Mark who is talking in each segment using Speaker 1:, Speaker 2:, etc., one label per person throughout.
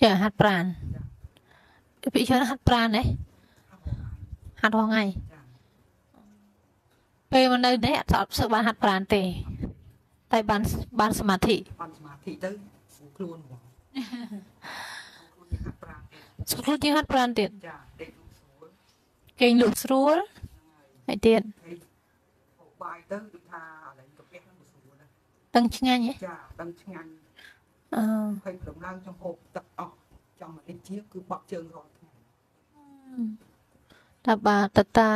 Speaker 1: ចាហាត់ប្រាណពីច្រើនហាត់ប្រាណទេហាត់រងថ្ងៃពេលមកនៅនេះអត់អត់សូវបានហាត់ប្រាណទេ តែបានបានសមាធិ
Speaker 2: បានសមាធិទៅស្រួលខ្លួនហ្មង
Speaker 1: ស្រួលជាងហាត់ប្រាណទៀត
Speaker 2: ចាដេកលក់ស្រួល
Speaker 1: គេងលក់ស្រួលហើយទៀត
Speaker 2: បាយទៅដូចថាឥឡូវកាពះហ្នឹងស្រួលណាស់
Speaker 1: ដឹងឆ្ងាញ់ហ៎
Speaker 2: ចាដឹងឆ្ងាញ់
Speaker 1: អឺ
Speaker 2: ហើយព្រមឡើងចង់ហូបទឹកអស់ចង់មកនេះជាគឺបក់ជើងរាល់ថ្ងៃ
Speaker 1: តើបាទតតា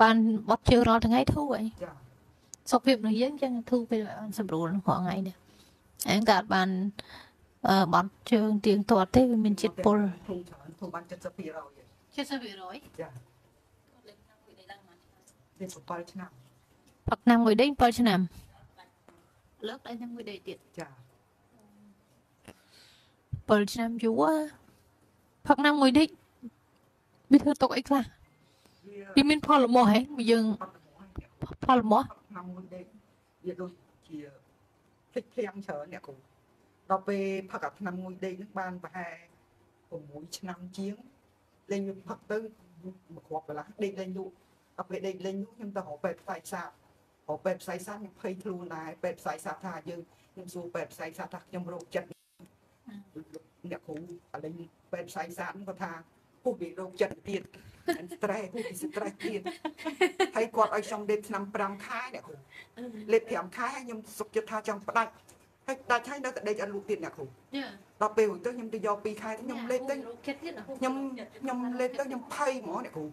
Speaker 1: បានបត់ជើងរាល់ថ្ងៃធូរអី
Speaker 2: ចា
Speaker 1: សុខភាពរបស់យើងចឹងធូរពេលបានសម្រួលរាល់ថ្ងៃនេះអញ្ចឹងតើបានអឺបត់ជើងទៀងទាត់ទេវាមានជាតិពុល
Speaker 2: ធូរច្រើនធូរបាន70%
Speaker 1: 70%
Speaker 2: ចាលេខ7ឆ្នាំ
Speaker 1: ផឹកឆ្នាំមួយដេក7ឆ្នាំលើកដៃឆ្នាំមួយដេកទៀត
Speaker 2: ចា
Speaker 1: 7ឆ្នាំយូរផឹកឆ្នាំមួយដេកវាធ្វើទុកអីខ្លះវាមានផលល្មោះហ៎យើងផលល្មោះ
Speaker 2: ឆ្នាំមួយដេកវាដូចជាភ្លេចភ្លាំងច្រើនអ្នកគ្រូដល់ពេលផឹកអាឆ្នាំមួយដេកនឹងបានប្រហែល6ឆ្នាំជាងលេងវាផឹកទៅមួយគ្រាប់កន្លះដេកលេងលក់ដល់ពេលដេកលេងខ្ញុំទៅរកពេទ្យផ្សាយសាបរកពេទ្យផ្សាយសាបខ្ញុំភ័យខ្លួនដែរពេទ្យផ្សាយសាបថាយើងខ្ញុំសួរពេទ្យផ្សាយសាបថាខ្ញុំរោគចិត្ត អ្នកគ្រូអលេងពេទ្យផ្សែងសាស្ត្រគាត់ថាពុះពីរោគចិត្តទៀត stress ពុះពី stress ទៀតហើយគាត់ឲ្យខ្ញុំលេបឆ្នាំ5ខែអ្នកគ្រូលេប5ខែហើយខ្ញុំសុខចិត្តថាចង់ផ្ដាច់ហើយដាច់ហើយនៅតែដេកអត់លក់ទៀតអ្នកគ្រូដល់ពេលទៅខ្ញុំទៅយក2ខែខ្ញុំលេបទៅខ្ញុំខ្ញុំលេបទៅខ្ញុំភ័យហ្មងអ្នកគ្រូ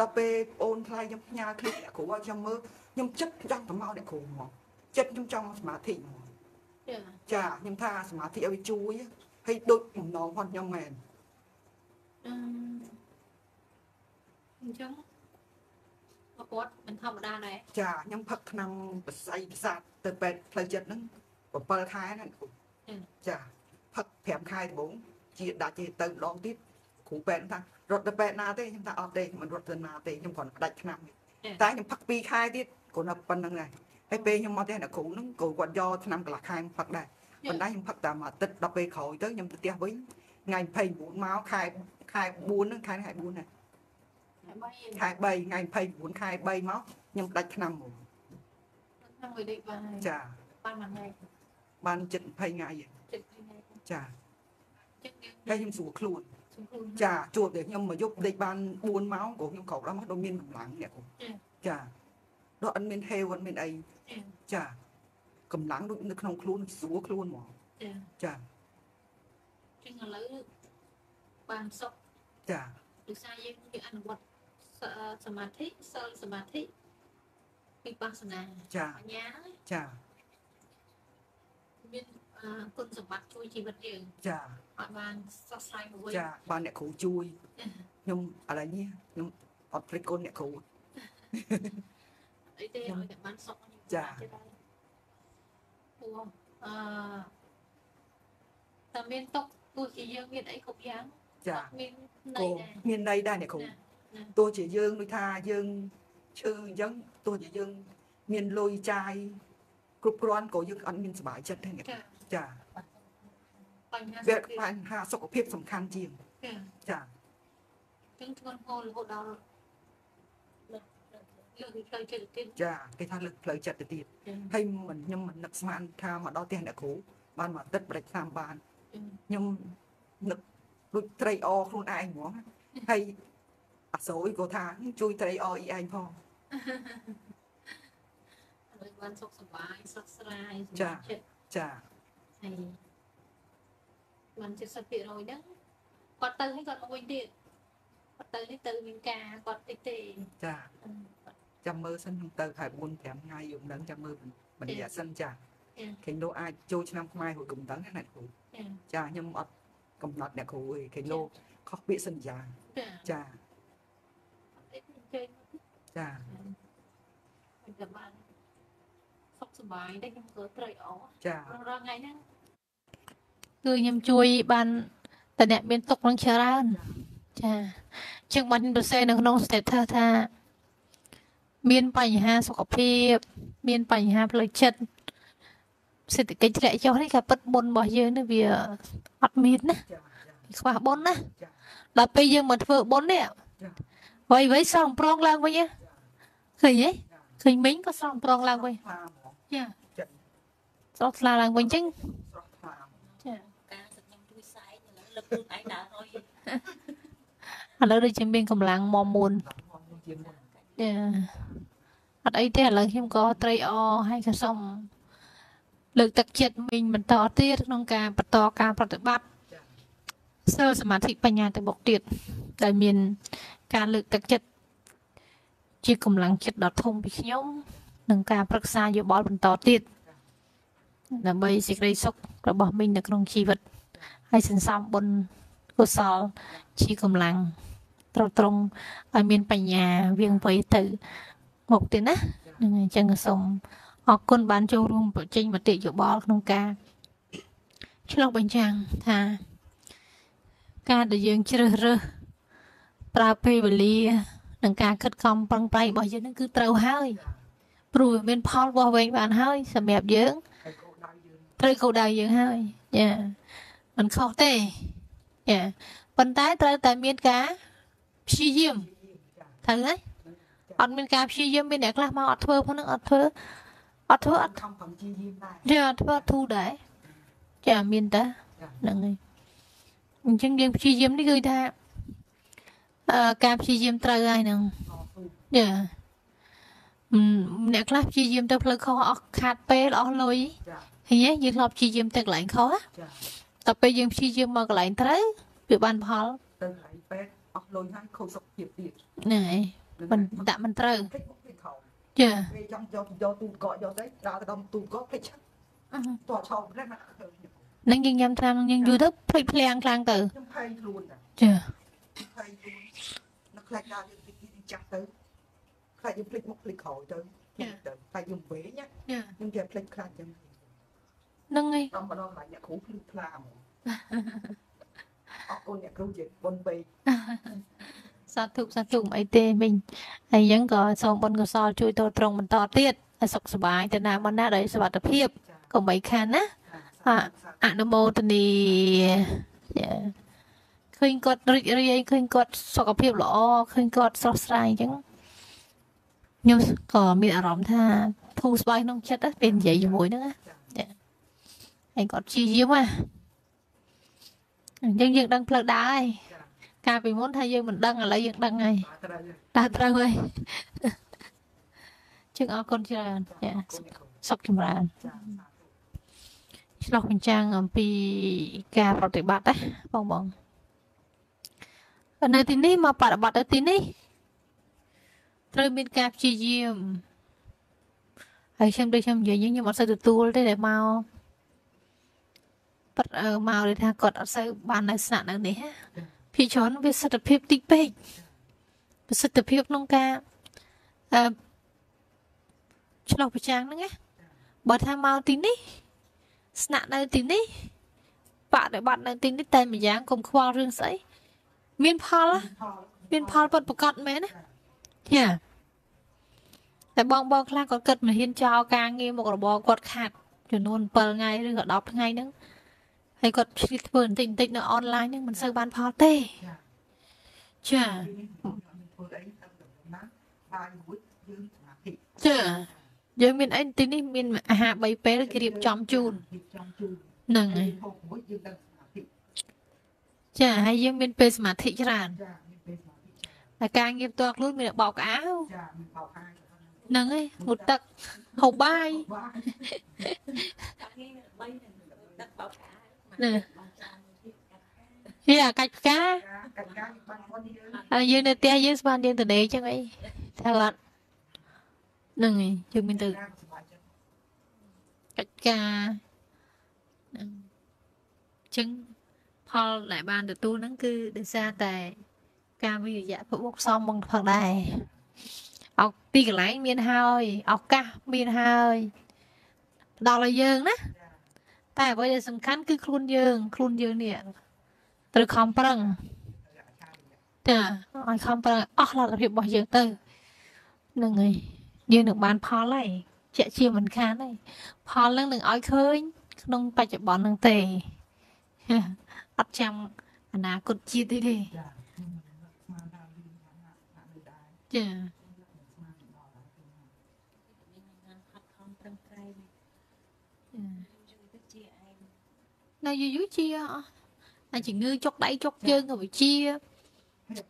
Speaker 2: ដល់ពេលប្អូនថ្លៃខ្ញុំផ្ញើគ្លីបអ្នកគ្រូឲ្យខ្ញុំមើលខ្ញុំចិត្តចង់ប្រមោអ្នកគ្រូហ្មងចិត្តខ្ញុំចង់សមាធិហ្មង ចាខ្ញុំថាសមាធិឲ្យវាជួយហើយដូចបំណងផងខ្ញុំមែន
Speaker 1: អញ្ចឹងគាត់មិនធម្មតាដែរ
Speaker 2: ចាខ្ញុំផឹកឆ្នាំបស័យប្រាសាទទៅពេទ្យផ្លូវចិត្តហ្នឹង7ខែហ្នឹងគ្រូចាផឹក5ខែដំបូងជាដាច់ទេទៅម្ដងទៀតគ្រូពេទ្យថារត់ទៅពេទ្យណាទេខ្ញុំថាអត់ទេមិនរត់ទៅណាទេខ្ញុំគ្រាន់ផ្ដាច់ឆ្នាំតែខ្ញុំផឹក2ខែទៀតគ្រាន់តែប៉ុណ្្នឹងដែរ ហើយពេលខ្ញុំមកទេអ្នកគ្រូហ្នឹងគ្រូគាត់យកឆ្នាំកន្លះខែផឹកដែរប៉ុន្តែខ្ញុំផឹកតែមួយអាទិត្យដល់ពេលក្រោយទៅខ្ញុំទៅផ្ទះវិញថ្ងៃ29មកខែខែ4ហ្នឹងខែខែ4ណាខែ3ថ្ងៃ29ខែ3មកខ្ញុំដាច់ឆ្នាំមក
Speaker 1: ឆ្នាំមួយដេកបាន
Speaker 2: ចា
Speaker 1: បានមួយថ្ងៃ
Speaker 2: បានចិត្ត20ថ្ងៃចាហើយខ្ញុំស្រួលខ្លួនចាជួបតែខ្ញុំមកយប់ដេកបាន4ម៉ោងក៏ខ្ញុំក្រោកដល់មកដូចមានកម្លាំងអ្នកគ្រូចាដល់អត់មានហេវអត់មានអី ចាកម្លាំងដូចនៅក្នុងខ្លួនស្រួលខ្លួនហ្មងចា
Speaker 1: ចឹងឥឡូវបានសុខ
Speaker 2: ចា
Speaker 1: ដោយសារយើងយើងអនុវត្តសមាធិសិលសមាធិវិបស្សនា
Speaker 2: ចា
Speaker 1: បញ្ញា
Speaker 2: ចា
Speaker 1: មានគុណសម្បត្តិជួយជីវិតយើង
Speaker 2: ចា
Speaker 1: ឲ្យបានសកស្រាយមួយ
Speaker 2: ចាបានអ្នកគ្រូជួយខ្ញុំឥឡូវនេះខ្ញុំអត់ព្រឹកគុណអ្នកគ្រូ
Speaker 1: អីទេឲ្យតែបានសុខ
Speaker 2: ចា
Speaker 1: ព្រោះអឺតែមានទុកទោះជាយើងមានអីគ្រប់យ៉ាង
Speaker 2: ចា
Speaker 1: មានន័យដែរ
Speaker 2: មានន័យដែរអ្នកគ្រូទោះជាយើងដូចថាយើងឈឺអញ្ចឹងទោះជាយើង មានលុយចាយគ្រប់គ្រាន់ក៏យើងអត់មានសុបាយចិត្តទេចា
Speaker 1: បញ្ហា
Speaker 2: វាបញ្ហាសុខភាពសំខាន់ជាងចា
Speaker 1: ចឹងធ្ងន់ធ្ងររហូតដល់លើក ផ្លូវចិត្តទៀត
Speaker 2: ចាគេថាលើកផ្លូវចិត្តទៅទៀតហើយមិនខ្ញុំមិននឹកស្មានថាមកដល់ផ្ទះអ្នកគ្រូបានមកទឹកបរិចតាមបានខ្ញុំនឹកដូចត្រីអខ្លួនឯងហ្មងហើយអសូយក៏ថាជួយត្រីអអ៊ីឯងផង
Speaker 1: ឲ្យបានសុខសប្បាយសុខស្រាយ
Speaker 2: ចាចា
Speaker 1: ហើយបាន70%ហ្នឹងគាត់ទៅហើយគាត់មកវិញទៀតគាត់ទៅនេះទៅមានការគាត់តិចទេ
Speaker 2: ចា ចាំមើលសិនខ្ញុំទៅខែ4 5ថ្ងៃយប់ហ្នឹងចាំមើលបញ្ញសិនចាខេងលោអាចចូលឆ្នាំខ្មែររួចកំដឹងណាគ្រូចាខ្ញុំអត់កំណត់អ្នកគ្រូទេខេងលោខុសពាក្យសន្យាចាចា
Speaker 1: តែបានសុខសប្បាយតែខ្ញុំធ្វើត្រីអ
Speaker 2: ចា
Speaker 1: រាល់ថ្ងៃហ្នឹងគឺខ្ញុំជួយបានតអ្នកមានទុកនឹងច្រើនចាជាងបានប្រសេនៅក្នុង status ថា មានបញ្ហាសុខភាព មានបញ្ហាផ្លូវចិត្តសេដ្ឋកិច្ចធ្លាក់ចុះនេះក៏ពិតបុណ្យរបស់យើងនេះវាអត់មានណាខ្វះបុណ្យណា
Speaker 2: ចា
Speaker 1: ដល់ពេលយើងមកធ្វើបុណ្យនេះ
Speaker 2: ចា
Speaker 1: វៃវៃស្រង់ប្រងឡើងវិញណាឃើញទេឃើញមិញក៏ស្រង់ប្រងឡើងវិញ
Speaker 2: ថ្លាហ្មង
Speaker 1: ចា
Speaker 2: ចិន
Speaker 1: ស្រស់ថ្លាឡើងវិញចឹង
Speaker 2: ស្រស់ថ្លាហ្មង
Speaker 1: ចា
Speaker 3: ការសខ្ញុំជួយសែងឥឡូវលើកខ្លួនឯងដើររយ
Speaker 1: ឥឡូវដូចជាមានកម្លាំងមមួន
Speaker 2: ដល់មកមួយជាងមុន
Speaker 1: ចា អត់អីទេឥឡូវខ្ញុំក៏ត្រេកអរហើយក៏សូមលើកទឹកចិត្តមិញបន្តទៀតក្នុងការបន្តការប្រតិបត្តិ
Speaker 2: ចា
Speaker 1: សិលសមាធិបញ្ញាទៅមុខទៀតដែលមាន ការលើកទឹកចិត្តជាកម្លាំងចិត្តដ៏ធំពីខ្ញុំនឹងការប្រឹក្សាយោបល់បន្តទៀតដើម្បីសេចក្តីសុខរបស់មិញនៅក្នុងជីវិតហើយសន្សំបុណ្យកុសលជាកម្លាំង ត្រត្រង់ឲ្យមានបញ្ញាវាងវៃទៅមុខទៀតណាហ្នឹងហើយអញ្ចឹងក៏សូមអរគុណបានចូលរួមបញ្ចេញមតិយោបល់ក្នុងការឆ្លុះបញ្ចាំងថាការដែលយើងជ្រើសរើសប្រើពេលវេលានិងការខិតខំប្រឹងប្រែងរបស់យើងហ្នឹងគឺត្រូវហើយព្រោះវាមានផលវាស់វែងបានហើយសម្រាប់យើង
Speaker 2: ហើយកោដៅយើង
Speaker 1: ត្រូវគោលដៅយើងហើយចាមិនខុសទេចាប៉ុន្តែត្រូវតែមានការ ព្យាយាម
Speaker 2: ចា
Speaker 1: ត្រូវហើយអត់មានការព្យាយាមមានអ្នកខ្លះមកអត់ធ្វើផងហ្នឹងអត់ធ្វើអត់ធ្វើអត់
Speaker 2: ខំប្រឹងជាយាមដែរ
Speaker 1: ចាអត់ធ្វើអត់ធូរដែរចាមានតែ
Speaker 2: ចា
Speaker 1: ហ្នឹងហើយអញ្ចឹងយើងព្យាយាមនេះគឺថាអឺការព្យាយាមត្រូវហើយហ្នឹង
Speaker 2: តស៊ូ
Speaker 1: ចាអឺអ្នកខ្លះព្យាយាមទៅផ្លូវខុសអស់ខាតពេលអស់លុយ
Speaker 2: ចា
Speaker 1: ឃើញទេយើងធ្លាប់ព្យាយាមទៅកន្លែងខុសណា
Speaker 2: ចា
Speaker 1: តែពេលយើងព្យាយាមមកកន្លែងត្រូវវាបានផល
Speaker 2: ទៅកន្លែងពេទ្យ អស់លុយហើយខូចសុខភាពទៀត
Speaker 1: ហ្នឹងហើយមិនដាក់មិនត្រូវ
Speaker 2: ភ្លេចមុខភ្លេចខោ
Speaker 1: ចា
Speaker 2: ពេលចង់យកយកទូកកយកទៅដើរទៅដល់ទូកកភ្លេចឆាប់តោះឆោមព្រេះមកឃើញខ្ញុំ
Speaker 1: នឹងយើងញ៉ាំថ្នាំយើងយូរទៅភ្លេចភ្លាំងខ្លាំងទៅ
Speaker 2: ខ្ញុំភ័យខ្លួនតែ
Speaker 1: ចា
Speaker 2: ភ័យខ្លួននៅខ្លាចដើរយើងតិចតិចចាស់ទៅខ្លាចយើងភ្លេចមុខភ្លេចក្រោយទៅភ្លេចទៅខ្លាចយើងវែងណា
Speaker 1: ចា
Speaker 2: ខ្ញុំគេភ្លេចខ្លាចចឹង
Speaker 1: ហ្នឹងហើយ
Speaker 2: ដល់ម្ដងខ្លាចអ្នកគ្រូភ្លេចផ្លាហ្មង អរគុណអ្នកគ្រូជាបុនពេក
Speaker 1: សាធុសាធុមិនអីទេមិញហើយអញ្ចឹងក៏សូមបុណ្យកុសលជួយតត្រង់បន្តទៀតឲ្យសុខសប្បាយទៅណាមកណាដោយសុខភាព
Speaker 2: ចា
Speaker 1: កុំបីខានណាអនុមោទនីចាឃើញគាត់រីករាយឃើញគាត់សុខភាពល្អឃើញគាត់ស្រស់ស្រាយអញ្ចឹងខ្ញុំក៏មានអារម្មណ៍ថាធូរស្បើយក្នុងចិត្តណាពេលនិយាយជាមួយហ្នឹងណាចាហើយគាត់ព្យាយាមណា អញ្ចឹងយើងដឹងផ្លូវដើរហើយ
Speaker 2: ចា
Speaker 1: កាលពីមុនថាយើងមិនដឹងឥឡូវយើងដឹងហើយ
Speaker 2: បាទត្រូវ
Speaker 1: ដើរត្រូវហើយជឹងអរគុណច្រើនចា
Speaker 2: អរគុណអ្នកគ្រូ
Speaker 1: សុខចម្រើន
Speaker 2: ចាសាធុ
Speaker 1: ឆ្លោះបញ្ចាំងអំពីការប្រតិបត្តិណាបងបងនៅទីនេះមកបប្រតិបត្តិនៅទីនេះត្រូវមានការព្យាយាមហើយខ្ញុំដូចខ្ញុំនិយាយអញ្ចឹងខ្ញុំអត់សូវទទួលទេដែលមក ប៉ាត់អឺមកដូចថាគាត់អត់សូវបាននៅស្នាក់នៅនេះណាភាគច្រើនវាសិទ្ធិភាពតិចពេកប្រសិទ្ធភាពក្នុងការអឺឆ្លោះបញ្ចាំងហ្នឹងណាបើថាមកទីនេះស្នាក់នៅទីនេះបដិបត្តិនៅទីនេះតែម្យ៉ាងកុំខ្វល់រឿងស្អីមានផលណា
Speaker 2: ផល
Speaker 1: មានផលពិតប្រកបមែនណាចាតែបងបងខ្លះគាត់គិតមិនហ៊ានចោលការងារមុខរបរគាត់ខាត់ចំនួន7ថ្ងៃឬក៏10ថ្ងៃហ្នឹង ហើយគាត់ឆ្លៀតធ្វើបន្តិចបន្តិចនៅអនឡាញហ្នឹងមិនសូវបានផលទេចា
Speaker 2: ទីនេះខ្ញុំធ្វើអីតាមដំណើរបាយមួយយើងសមាធិ
Speaker 1: ចាយើងមានអីទីនេះមានអាហារ3ពេលគេរៀបចំជូន
Speaker 2: រៀបចំជូន
Speaker 1: ហ្នឹងហើយ
Speaker 2: ហូបមួយយើងដឹងសមាធិ
Speaker 1: ចាហើយយើងមានពេលសមាធិច្រើន
Speaker 2: ចាមានពេលសមាធិចា
Speaker 1: តែការងារផ្ទាល់ខ្លួនមានតែបោកក្អៅ
Speaker 2: ចាមានបោកហាយ
Speaker 1: ហ្នឹងឯងងូតទឹកហូបបាយ
Speaker 2: បាយ
Speaker 3: តាគេបីនឹងដឹកបោកអា
Speaker 1: ណែ
Speaker 3: នេះ
Speaker 1: នេះអាកាច់ផ្កាហើយយើងនៅផ្ទះយើងស្មានយើងទៅដេកចឹងអីថាគាត់នឹងឯងយើងមានទៅ
Speaker 2: កិច្ច
Speaker 1: ការចឹងផលដែលបានទទួលហ្នឹងគឺដោយសារតែការវិរិយៈពុកសំបងផងដែរអកទីកន្លែងមានហើយឱកាសមានហើយដល់ឲ្យយើងណា តែអ្វីដែលសំខាន់គឺខ្លួនយើងខ្លួនយើងនេះត្រូវខំប្រឹង
Speaker 2: អាចារ្យ
Speaker 1: ចាឲ្យខំប្រឹងអស់លទ្ធភាពរបស់យើងទៅហ្នឹងហើយយើងនឹងបានផលហើយជាក់ជាមិនខានហើយផលនឹងនឹងឲ្យឃើញ ក្នុងបច្ចុប្បន្នហ្នឹងទេអត់ចាំអនាគតជាតិទេទេ
Speaker 2: ចាខ្ញុំមិននឹកស្មានថាយើងថាណាណានៅដែរ
Speaker 1: ចា
Speaker 2: ខ្ញុំនឹកស្មានដល់ហើយខ្ញុំថា
Speaker 3: មានងខិតខំប្រឹងប្រែង
Speaker 1: ចា
Speaker 3: យូរ ទៅជាឯង
Speaker 1: នៅយូរយូរជាអស់តែជំងឺចុកដៃចុកជើងក៏វាជា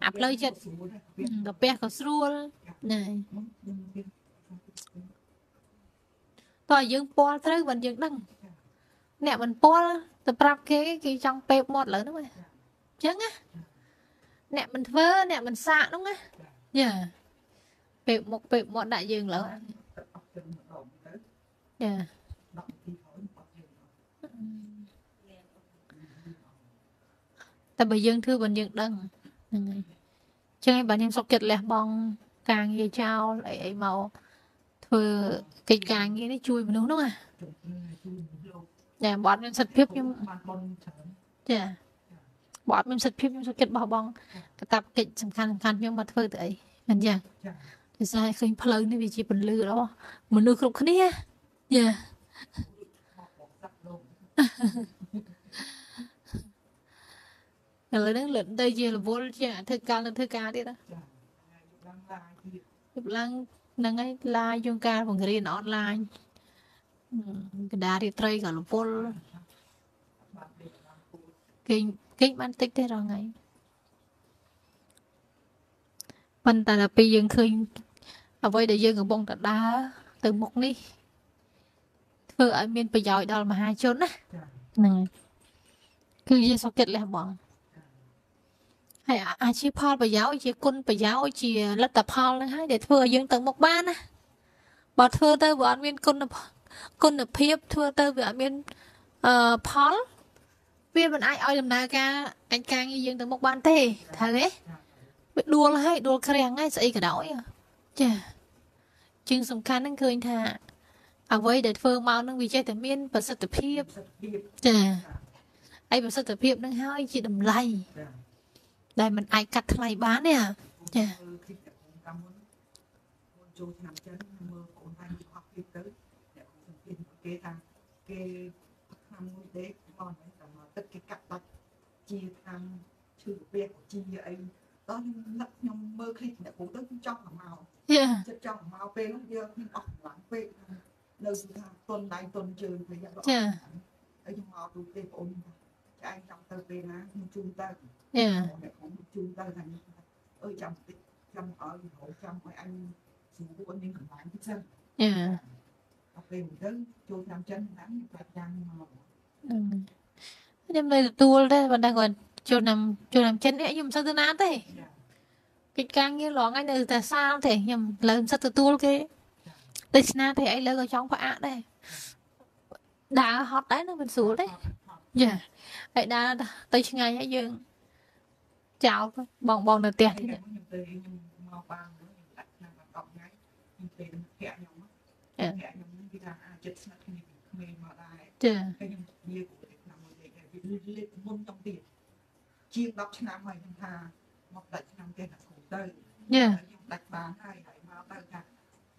Speaker 1: អាផ្លូវចិត្ត
Speaker 2: ស្រួលដែរ
Speaker 1: កាពះក៏ស្រួលណែ
Speaker 2: ខ្ញុំខ្ញុំមាន
Speaker 1: តើយើងពាល់ត្រូវមិនយើងដឹងអ្នកមិនពាល់ទៅប្រាប់គេគេចង់ពេបមាត់លើហ្នឹងណាអញ្ចឹងណាអ្នកមិនធ្វើអ្នកមិនសាកហ្នឹងណាយ៉ាពេបមុខពេបមាត់ដាក់យើងលើ
Speaker 2: ទឹកអស់ទៅម្ដងទៅ
Speaker 1: ចា
Speaker 2: 10នាទីក្រោយបាត់យើងអស់
Speaker 3: លៀង
Speaker 1: តែបើយើងធ្វើបើយើងដឹងហ្នឹងហើយអញ្ចឹងឯងបើខ្ញុំសុកចិត្តលះបង់ការងារចោលអីអីមកធ្វើកិច្ចការងារនេះជួយមនុស្សហ្នឹងណា
Speaker 2: ជុំគ្នាជួយលោក
Speaker 1: ចាបើអត់មានសិទ្ធិភាពខ្ញុំ
Speaker 2: បានបនច្រើន
Speaker 1: ចាបើអត់មានសិទ្ធិភាពខ្ញុំសុខចិត្តបោះបង់កាតព្វកិច្ចសំខាន់សំខាន់ខ្ញុំមកធ្វើទៅអីមិនចឹង
Speaker 2: ចា
Speaker 1: ដោយសារឃើញផ្លូវនេះវាជាពន្លឺរបស់មនុស្សគ្រប់គ្នាចា
Speaker 2: មកបោកសាក់លោក
Speaker 1: ឥឡូវហ្នឹងលឿនទៅជារវល់ជាធ្វើការនៅធ្វើការទៀតណា
Speaker 2: ចាហើយយកឡើងឡាយទៀត
Speaker 1: ពីឡើងហ្នឹងហើយឡាយយងការបង្រៀនអនឡាញកណ្ដាលរាត្រីក៏រវល់
Speaker 2: បានដេកបានពូត
Speaker 1: គេងគេងបានតិចទេរងថ្ងៃប៉ុន្តែដល់ពេលយើងឃើញអ្វីដែលយើងកំពុងតែដើរទៅមុខនេះធ្វើឲ្យមានប្រយោជន៍ដល់មហាជនណា
Speaker 2: ចា
Speaker 1: ហ្នឹងហើយគឺយើងសុខចិត្តលះបង់ ហើយអាអាជាផលប្រយោជន៍ជាគុណប្រយោជន៍ជាលទ្ធផលហ្នឹងហើយដែលធ្វើឲ្យយើងទៅមុខបានណាបើធ្វើទៅវាអត់មានគុណផលគុណភាពធ្វើទៅវាអត់មានអឺផលវាមិនអាចឲ្យដំណើរការអញការងារយើងទៅមុខបានទេត្រូវទេវាដួលហើយដួលក្រាំងហើយស្អីក៏ដោយចាជាងសំខាន់ហ្នឹងឃើញថាអ្វីដែលធ្វើមកហ្នឹងវាចេះតែមានប្រសិទ្ធភាព
Speaker 2: សិទ្ធិភាព
Speaker 1: ចាហើយប្រសិទ្ធភាពនឹងហើយជាតម្លៃ
Speaker 2: ចា
Speaker 1: ដែលมันអាចកាត់ថ្លៃបានទេចា
Speaker 2: ចូលឆ្នាំចិនមើលកូនបានអស់ទៀតទៅអ្នកសំភារគេថាគេឆ្នាំមួយដេកបងហ្នឹងតែទឹកគេកាត់ដាច់ជាឆ្នាំឈឺរបៀបជាអីដល់លឹកខ្ញុំមើលឃើញអ្នកពូទៅខ្ញុំចង់មក
Speaker 1: ចិ
Speaker 2: ត្តចង់មកពេលនោះយើងខ្ញុំអស់កម្លាំងពេកនៅថាទុនដៃទុនជើងប្រយ័ត្នចាហើយខ្ញុំមកទូទេបង ចាឯងចង់ទៅពេលណាខ្ញុំជូនទៅ
Speaker 1: ចា
Speaker 2: អ្នកខ្ញុំជូនទៅថាអើយចាំតិចចាំឲ្យរហូតចាំឲ្យអញស្រួលមានកម្លាំងតិចសិន
Speaker 1: ចា
Speaker 2: ដល់ពេលទៅចូលឆ្នាំចិនហ្នឹងប្រាច់ចាំមក
Speaker 1: ខ្ញុំនៅទទួលដែរប៉ុន្តែគាត់ចូល năm ចូល năm ចិននេះខ្ញុំមិនសូវទៅណាទេ
Speaker 2: ចា
Speaker 1: កិច្ចការងាររងឯនៅតែសាលទេខ្ញុំលើមិនសូវទទួលគេទៅឆ្នាទេអីលើក៏ចង់ផ្អាកដែរដើរហត់ដែរនឹងមិនស្រួលទេ ចាហើយដើរទៅឆ្ងាយហើយយើងចោលទៅបងបងនៅផ្ទះ
Speaker 2: ខ្ញុំ
Speaker 1: ទៀត
Speaker 2: ខ្ញុំទៅខ្ញុំមកបានខ្ញុំដាក់ឆ្នាំ10ថ្ងៃខ្ញុំទៅភ័ក្រខ្ញុំភ័ក្រខ្ញុំហ្នឹងគេថាអាចចិត្តស្និទ្ធគ្នាក្មេងមកដែរ
Speaker 1: ចា
Speaker 2: ហើយខ្ញុំនិយាយគួរឆ្នាំមួយលេខហើយវាលេខមុនចង់ទៀតជាង10ឆ្នាំហើយខ្ញុំថាមកដាច់ឆ្នាំទេណាគ្រូទៅ
Speaker 1: ចា
Speaker 2: ខ្ញុំដាច់បានហើយហើយមកទៅថា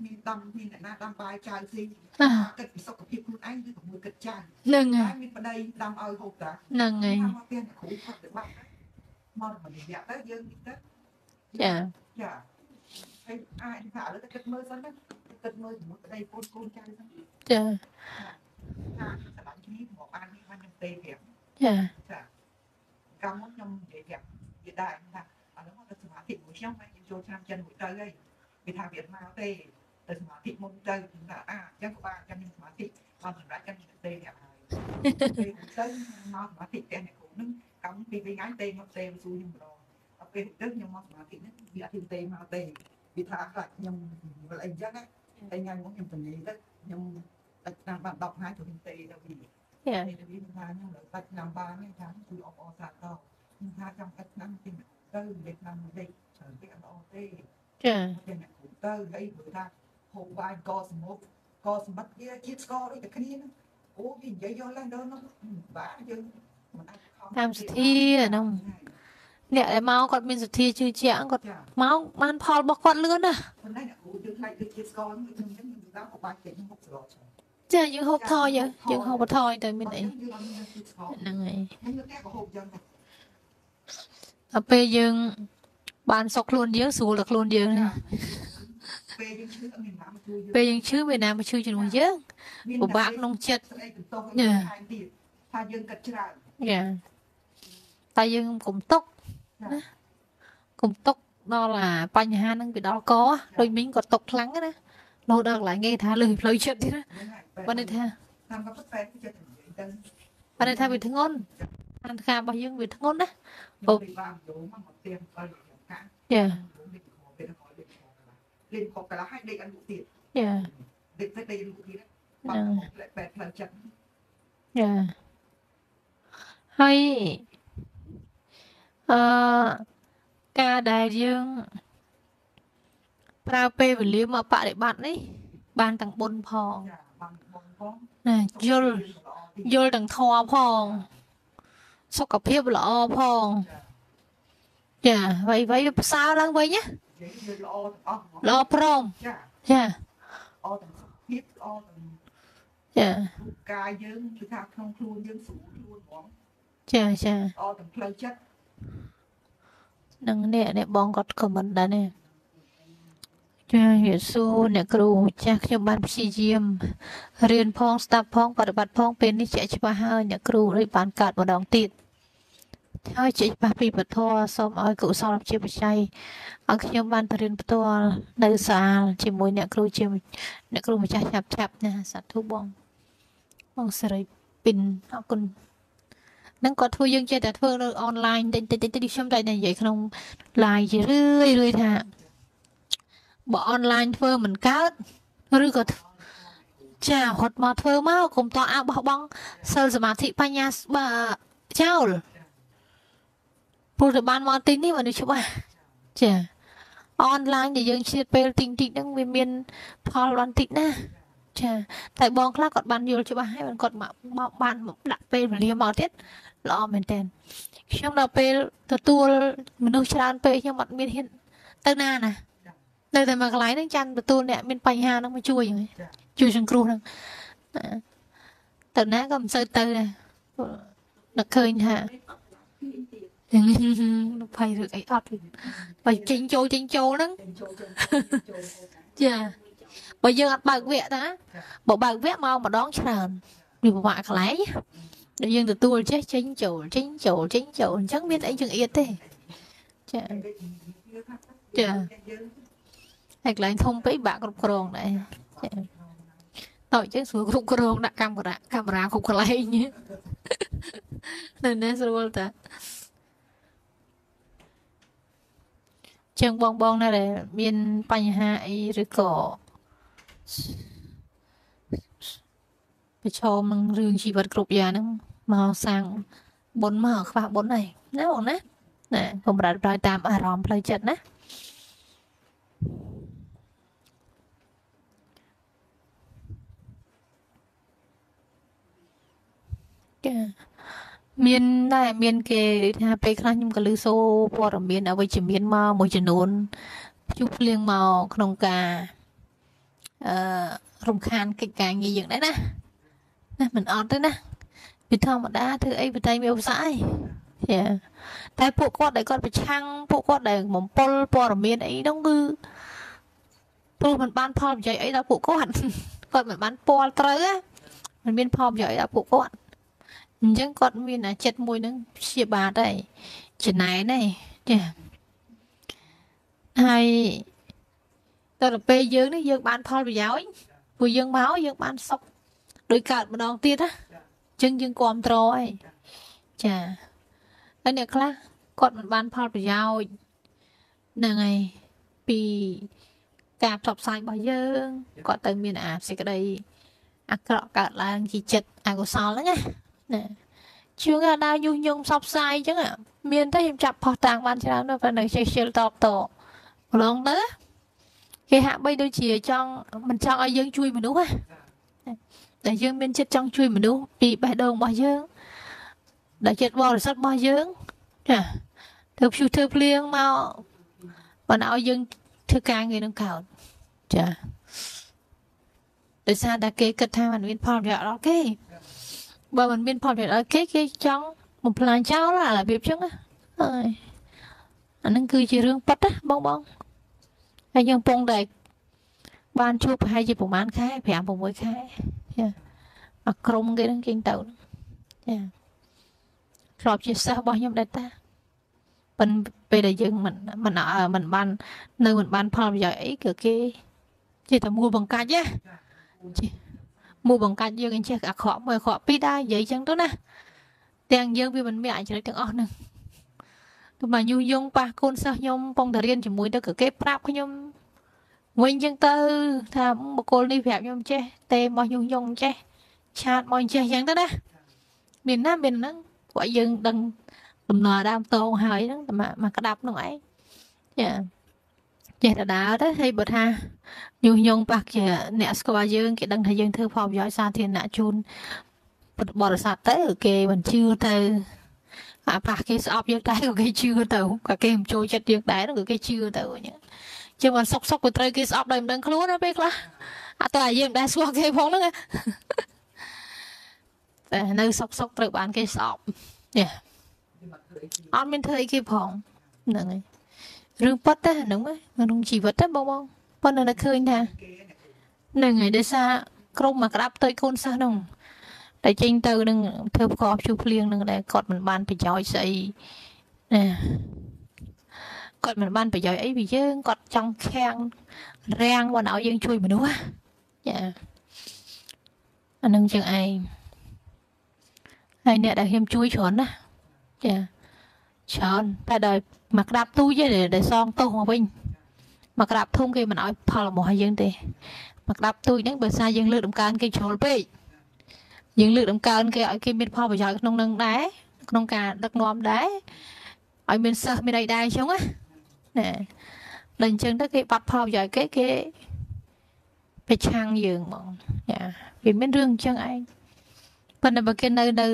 Speaker 2: មានដំមានអ្នកណាដំបាយចៅស៊ី
Speaker 1: អា
Speaker 2: គិតពីសុខភាពខ្លួនឯងឬក៏មួយគិតចាស់
Speaker 1: ហ្នឹងហើ
Speaker 2: តែ
Speaker 1: យ
Speaker 2: មានប្តីដំឲ្យហូបតា
Speaker 1: ហ្នឹងហើយ
Speaker 2: ថាមកទៀតគ្រូផឹកទៅបាត់មកមួយរយៈទៅយើងនេះទៅ
Speaker 1: ចា
Speaker 2: ចាហើយអាចថាឥឡូវទៅគិតមើលសិនទៅគិតមើលជាមួយប្តីកូនកូនចៅសិនថា
Speaker 1: ចា
Speaker 2: ស្ដាប់គ្នាមកបាននេះបានខ្ញុំទេប្រាប់
Speaker 1: ចា
Speaker 2: ចាកាលមុនខ្ញុំនិយាយប្រាប់និយាយដែរថាឥឡូវមកទៅសមាធិមួយខ្ញុំហើយខ្ញុំចូលឆ្នាំចិនមួយទៅហើយវាថាវាមកទេ ទៅសមាធិមុនទៅខ្ញុំថាអាអញ្ចឹងក៏បានចាំខ្ញុំសមាធិបានសម្រាប់ចាំខ្ញុំទេប្រាប់ហើយពេលទៅមកសមាធិផ្ទះអ្នកគ្រូនឹងកម្មពីពីថ្ងៃទេមកទេសួរខ្ញុំម្ដងដល់ពេលទៅខ្ញុំមកសមាធិនេះវាអត់ទេមកទេវាថាខ្លាចខ្ញុំវិលអីអញ្ចឹងណាតែថ្ងៃមុនខ្ញុំទៅនិយាយទៅខ្ញុំដាច់តាមបាន10ថ្ងៃទៅខ្ញុំទេទៅវា
Speaker 1: ចា
Speaker 2: ពេលទៅវិញថាខ្ញុំលើបាច់ឆ្នាំបាននេះថាជួយអបអរសាទរខ្ញុំថាចង់បាច់ឆ្នាំទីទៅលេខឆ្នាំលេខច្រើនពេកអត់អរទេ
Speaker 1: ចា
Speaker 2: តែអ្នកគ្រូទៅហើយព្រោះថា ហូបបាយកសមុខកសម្បត្តិវាជាតិស្ករដូចតែគ្នាហ្នឹងអូវានិយាយយកឡើងដល់នោះបាទយើងមិនអាចខំ
Speaker 1: តាមសទ្ធាហ្នឹងអ្នកដែលមកគាត់មានសទ្ធាជឿជាក់គាត់
Speaker 2: ចា
Speaker 1: មកបានផលរបស់គាត់លឿនណាស់
Speaker 2: ប៉ុន្តែអ្នកគ្រូយើងខ្លាចដូចជាតិស្ករហ្នឹងខ្ញុំខ្ញុំខ្ញុំហូបបាយពេកខ្ញុំហូបស្ករច្រើន
Speaker 1: ចាយើងហូបថយយើងយើងហូបថយទៅមានអី
Speaker 2: យើងអត់មានជាតិស្ករ
Speaker 1: ហ្នឹងហើយ
Speaker 2: ខ្ញុំនៅផ្ទះក៏ហូបចឹងដែរ
Speaker 1: ដល់ពេលយើងបានសុខខ្លួនយើងស្រួលតែខ្លួនយើងណា
Speaker 2: ពេលយើងឈឺអត់មានណាមកជួយយើង
Speaker 1: ពេលយើងឈឺមានណាមកជួយជំនួសយើង
Speaker 2: មាន
Speaker 1: ពិបាកក្នុងចិត្ត
Speaker 2: ស្អីបន្ទោស
Speaker 1: យ៉ា
Speaker 2: យើងថែមទៀតថាយើងគិតច្រើន
Speaker 1: ចាតែយើងកុំទុក
Speaker 2: ចា
Speaker 1: ណាកុំទុកដល់អាបញ្ហាហ្នឹងវាដល់កដូចមីងក៏ទុកខ្លាំងណាលោដល់កន្លែងគេថាលើសផ្លូវចិត្តទៀតណា
Speaker 2: ហ្នឹងហើយ
Speaker 1: បើនេះថា
Speaker 2: តាមក៏តែចិត្តនិយាយទៅ
Speaker 1: បើនេះថាវាធ្ងន់អានការរបស់យើងវាធ្ងន់ណាអូ
Speaker 2: អូបានយល់មកមកផ្ទះបើយើងកា
Speaker 1: ចា
Speaker 2: លេខខពេលខលេខខ លេងខុសកន្លះហើយដេកអត់លក់ទៀត
Speaker 1: ចា
Speaker 2: ដេកទៅដេកលក់ទៀតបាត់ផ្លែបែបផ្លូវចិត្ត
Speaker 1: ចាហើយអឺការដែលយើងប្រើពេលវេលាមកបប្រតិបត្តិនេះ បានទាំងបុណ្យផង
Speaker 2: បានបុណ្យផង
Speaker 1: ណាយល់យល់ទាំងធម៌ផង សុខភាពល្អផងចាអ្វីៗវាផ្សារឡើងវិញណា
Speaker 2: ល្អទាំងអស់
Speaker 1: ល្អព្រម
Speaker 2: ចា
Speaker 1: ចា
Speaker 2: ល្អទាំងសុខភាពល្អទាំង
Speaker 1: ចា
Speaker 2: កាយយើងគឺថាក្នុងខ្លួនយើងស្រួលខ្លួនហ្មង
Speaker 1: ចាចា
Speaker 2: ល្អទាំងផ្លូវចិត្ត
Speaker 1: នឹងនេះនេះបងគាត់ខមមិនដែរនេះចាយេស៊ូអ្នកគ្រូចាស់ខ្ញុំបានព្យាយាមរៀនផងស្ដាប់ផងបប្រតិបត្តិផងពេលនេះជាក់ច្បាស់ហើយអ្នកគ្រូដូចបានកើតម្ដងទៀត ហើយជាក់ច្បាស់ពីពធសូមឲ្យកុសលជាបច្ច័យឲ្យខ្ញុំបានទៅរៀនផ្ទាល់នៅសាលជាមួយអ្នកគ្រូជាអ្នកគ្រូម្ចាស់ឆាប់ឆាប់ណាសាធុបងបងសេរីពីនអរគុណនឹងគាត់ធ្វើយើងចេះតែធ្វើនៅអនឡាញតិចតិចតិចតិចខ្ញុំតែនិយាយក្នុង live ជារឿយរឿយថាបើអនឡាញធ្វើមិនកើតឬក៏ចាហត់មកធ្វើមកកុំតអោបោះបង់សិលសមាធិបញ្ញាបើចោល ព្រោះតែបានមកទីនេះមនុស្សច្បាស់ចាអនឡាញដែលយើងឈៀតពេលទីងទីហ្នឹងវាមាន ផលបន្តិចណាចាតែបងខ្លះគាត់បានយល់ច្បាស់ហើយបានគាត់មកមកបានមកដាក់ពេលវេលាមកទៀតល្អមែនតើខ្ញុំដល់ពេលទទួលមនុស្សច្រើនពេកខ្ញុំអត់មានហ៊ានទៅណាណានៅតែមកកន្លែងហ្នឹងចាំទទួលអ្នកមានបញ្ហាហ្នឹងមកជួយហ្នឹងជួយសង្គ្រោះហ្នឹងណាទៅណាក៏មិនសូវទៅដែរព្រោះនឹកឃើញថាលោក ភ័យឬអីអត់ទេបើចេញចូលចេញចូលហ្នឹង
Speaker 2: ចេញចូលចេញចូល
Speaker 1: ចាបើយើងអត់បើកវគ្គតាបើបើកវគ្គមកម្ដងច្រើនវាពិបាកកន្លែងដែលយើងទទួលចេះចេញចូលចេញចូលចេញចូលអញ្ចឹងមានអីចង្អៀតទេចា
Speaker 2: ចា
Speaker 1: ហើយកន្លែងធំពេកបាក់គ្រប់គ្រងដែរចាតើអញ្ចឹងស្រួលគ្រប់គ្រងដាក់កាមេរ៉ាកាមេរ៉ាគ្រប់កន្លែងនៅណាស្រួលតា ចឹងបងបងណាដែលមានបញ្ហាអីឬក៏ប្រឈមនឹងរឿងជីវិតគ្រប់យ៉ាងហ្នឹងមកសាងបុណ្យមកខ្វះបុណ្យហើយណាបងណាណាកុំប្រាត់ប្រយតាមអារម្មណ៍ផ្លូវចិត្តណាចា មានដែរមានគេថាពេលខ្លះខ្ញុំក៏ឮសូរព័ត៌មានអវិជ្ជមានមកមួយចំនួនជួបភ្លៀងមកក្នុងការអឺរំខានកិច្ចការងារយើងដែរណាណាមិនអត់ទេណាពីធម្មតាធ្វើអីបន្តែមានឧបសគ្គអីយ៉ាតែពួកគាត់ដែលគាត់ប្រឆាំងពួកគាត់ដែលបំពល់ព័ត៌មានអីហ្នឹងគឺព្រោះมันបានផលប្រយោជន៍អីដល់ពួកគាត់គាត់មិនបានពាល់ត្រូវមិនមានផលប្រយោជន៍អីដល់ពួកគាត់ អញ្ចឹងគាត់មានអាចិត្តមួយហ្នឹងព្យាបាទហើយចំណែនហើយចាហើយតទៅពេលយើងនេះយើងបានផលប្រយោជន៍ព្រោះយើងមកយើងបានសុខដោយកើតម្ដងទៀតណាអញ្ចឹងយើងគ្រប់ត្រហើយចាហើយអ្នកខ្លះគាត់មិនបានផលប្រយោជន៍ហ្នឹងហើយពីការផ្សព្វផ្សាយរបស់យើងគាត់ទៅមានអាសេចក្តីអាក្រក់កើតឡើងជាចិត្តអកុសលហ្នឹងណា ណាជួងអាដើរយុះញងផ្សព្វផ្សាយអញ្ចឹងអាមានតែខ្ញុំចាប់ផោះតាំងបានច្រើនទៅប៉ុន្តែចេះជិលតបតម្លងទៅគេហាក់បីដូចជាចង់មិនចង់ឲ្យយើងជួយមនុស្សណាតែយើងមានចិត្តចង់ជួយមនុស្សពីបេះដូងរបស់យើងដែលចិត្តបរិសុទ្ធរបស់យើងចាទៅព្យុះធ្វើភ្លៀងមកមិនឲ្យយើងធ្វើការងារនឹងកើតចាដោយសារតែគេគិតថាมันមានផលប្រយោជន៍ដល់គេ បើมันមានផលប្រយោជន៍ដល់គេគេចង់បំផ្លាញចោលអារបៀបចឹងណាអហើយអាហ្នឹងគឺជារឿងប៉ិតណាបងបងហើយយើងពងតែបានជួបប្រហែលជាប្រហែលខែ5 6ខែចាអាក្រុមគេហ្នឹងចេញទៅចាធ្លាប់ជាសិស្សរបស់ខ្ញុំដែរតាប៉ុន្តែពេលដែលយើងមិនមិនអឺមិនបាន នៅមិនបានផលប្រយោជន៍អីគឺគេជាតែមួលបង្កាច់ណាជា មួលបង្កាច់យើងអញ្ចេះអាក្រក់មួយអាក្រក់ពីរដែរនិយាយចឹងទៅណាទាំងយើងវាមិនមានអាចរិតទាំងអស់ហ្នឹងទោះមកយុះយងប៉ះកូនសិស្សខ្ញុំពងតែរៀនជាមួយទៅក៏គេប្រាប់ខ្ញុំវិញចឹងទៅថាបុគ្គលនេះប្រាប់ខ្ញុំចេះទេមកយុះយងចេះឆាតមកចេះចឹងទៅណាមានណាមានហ្នឹងពួកយើងដឹងដំណើរដើមតងហើយហ្នឹងតែមកមកក្តាប់នោះឯងចា ចេះតែដើរទៅហើយបើថាញុះញង់ប៉ះជាអ្នកស្គាល់យើងគេដឹងថាយើងធ្វើផលប្រយោជន៍សាធារណៈជូនពុទ្ធបរិស័ទទៅគេមិនជឿទៅអាប៉ះគេស្អប់យើងដែរក៏គេជឿទៅក៏គេមិនចូលចិត្តយើងដែរក៏គេជឿទៅអញ្ចឹងជាមិនសុកសុកក៏ត្រូវគេស្អប់ដោយមិនដឹងខ្លួនណាពេលខ្លះអត់តើយើងមិនដែរស្គាល់គេផងហ្នឹងតែនៅសុកសុកត្រូវបានគេស្អប់នេះ
Speaker 2: nhưng mà thời kỳ
Speaker 1: អត់មានធ្វើអីគេផងហ្នឹងហើយ រឿងប៉ិតតែហ្នឹងឯងក្នុងជីវិតតែបងបងប៉ុន្តែនៅឃើញថា
Speaker 2: kia này
Speaker 1: ហ្នឹងហើយដោយសារក្រុមមកក្តាប់ទៅកូនសិស្សហ្នឹងតែចេញទៅនឹងធ្វើប្រកបជួភ្លៀងហ្នឹងដែរគាត់មិនបានប្រយោជន៍ស្អីណាគាត់មិនបានប្រយោជន៍អីពីយើងគាត់ចង់ខាំងរាំងបានឲ្យយើងជួយមនុស្សណាចាអានឹងចឹងឯងហើយអ្នកដែលខ្ញុំជួយច្រើនណាចា ច្រើនតែដល់មកក្តាប់ទូចទេដែលសងទោសមកវិញមកក្តាប់ធំគេមិនឲ្យផលរបស់ឲ្យយើងទេមកក្តាប់ទូចហ្នឹងបើសារយើងលើកដំកើងគេជ្រុលពេកយើងលើកដំកើងគេឲ្យគេមានផលប្រយោជន៍ក្នុងនឹងដែរក្នុងការដឹកនាំដែរឲ្យមានសិស្សមានអីដែរអញ្ចឹងណាណែដល់អញ្ចឹងទៅគេបាត់ផលប្រយោជន៍គេគេប្រឆាំងយើងហ្មងចាវាមានរឿងអញ្ចឹងឯង ប៉ុន្តែបើគេនៅនៅ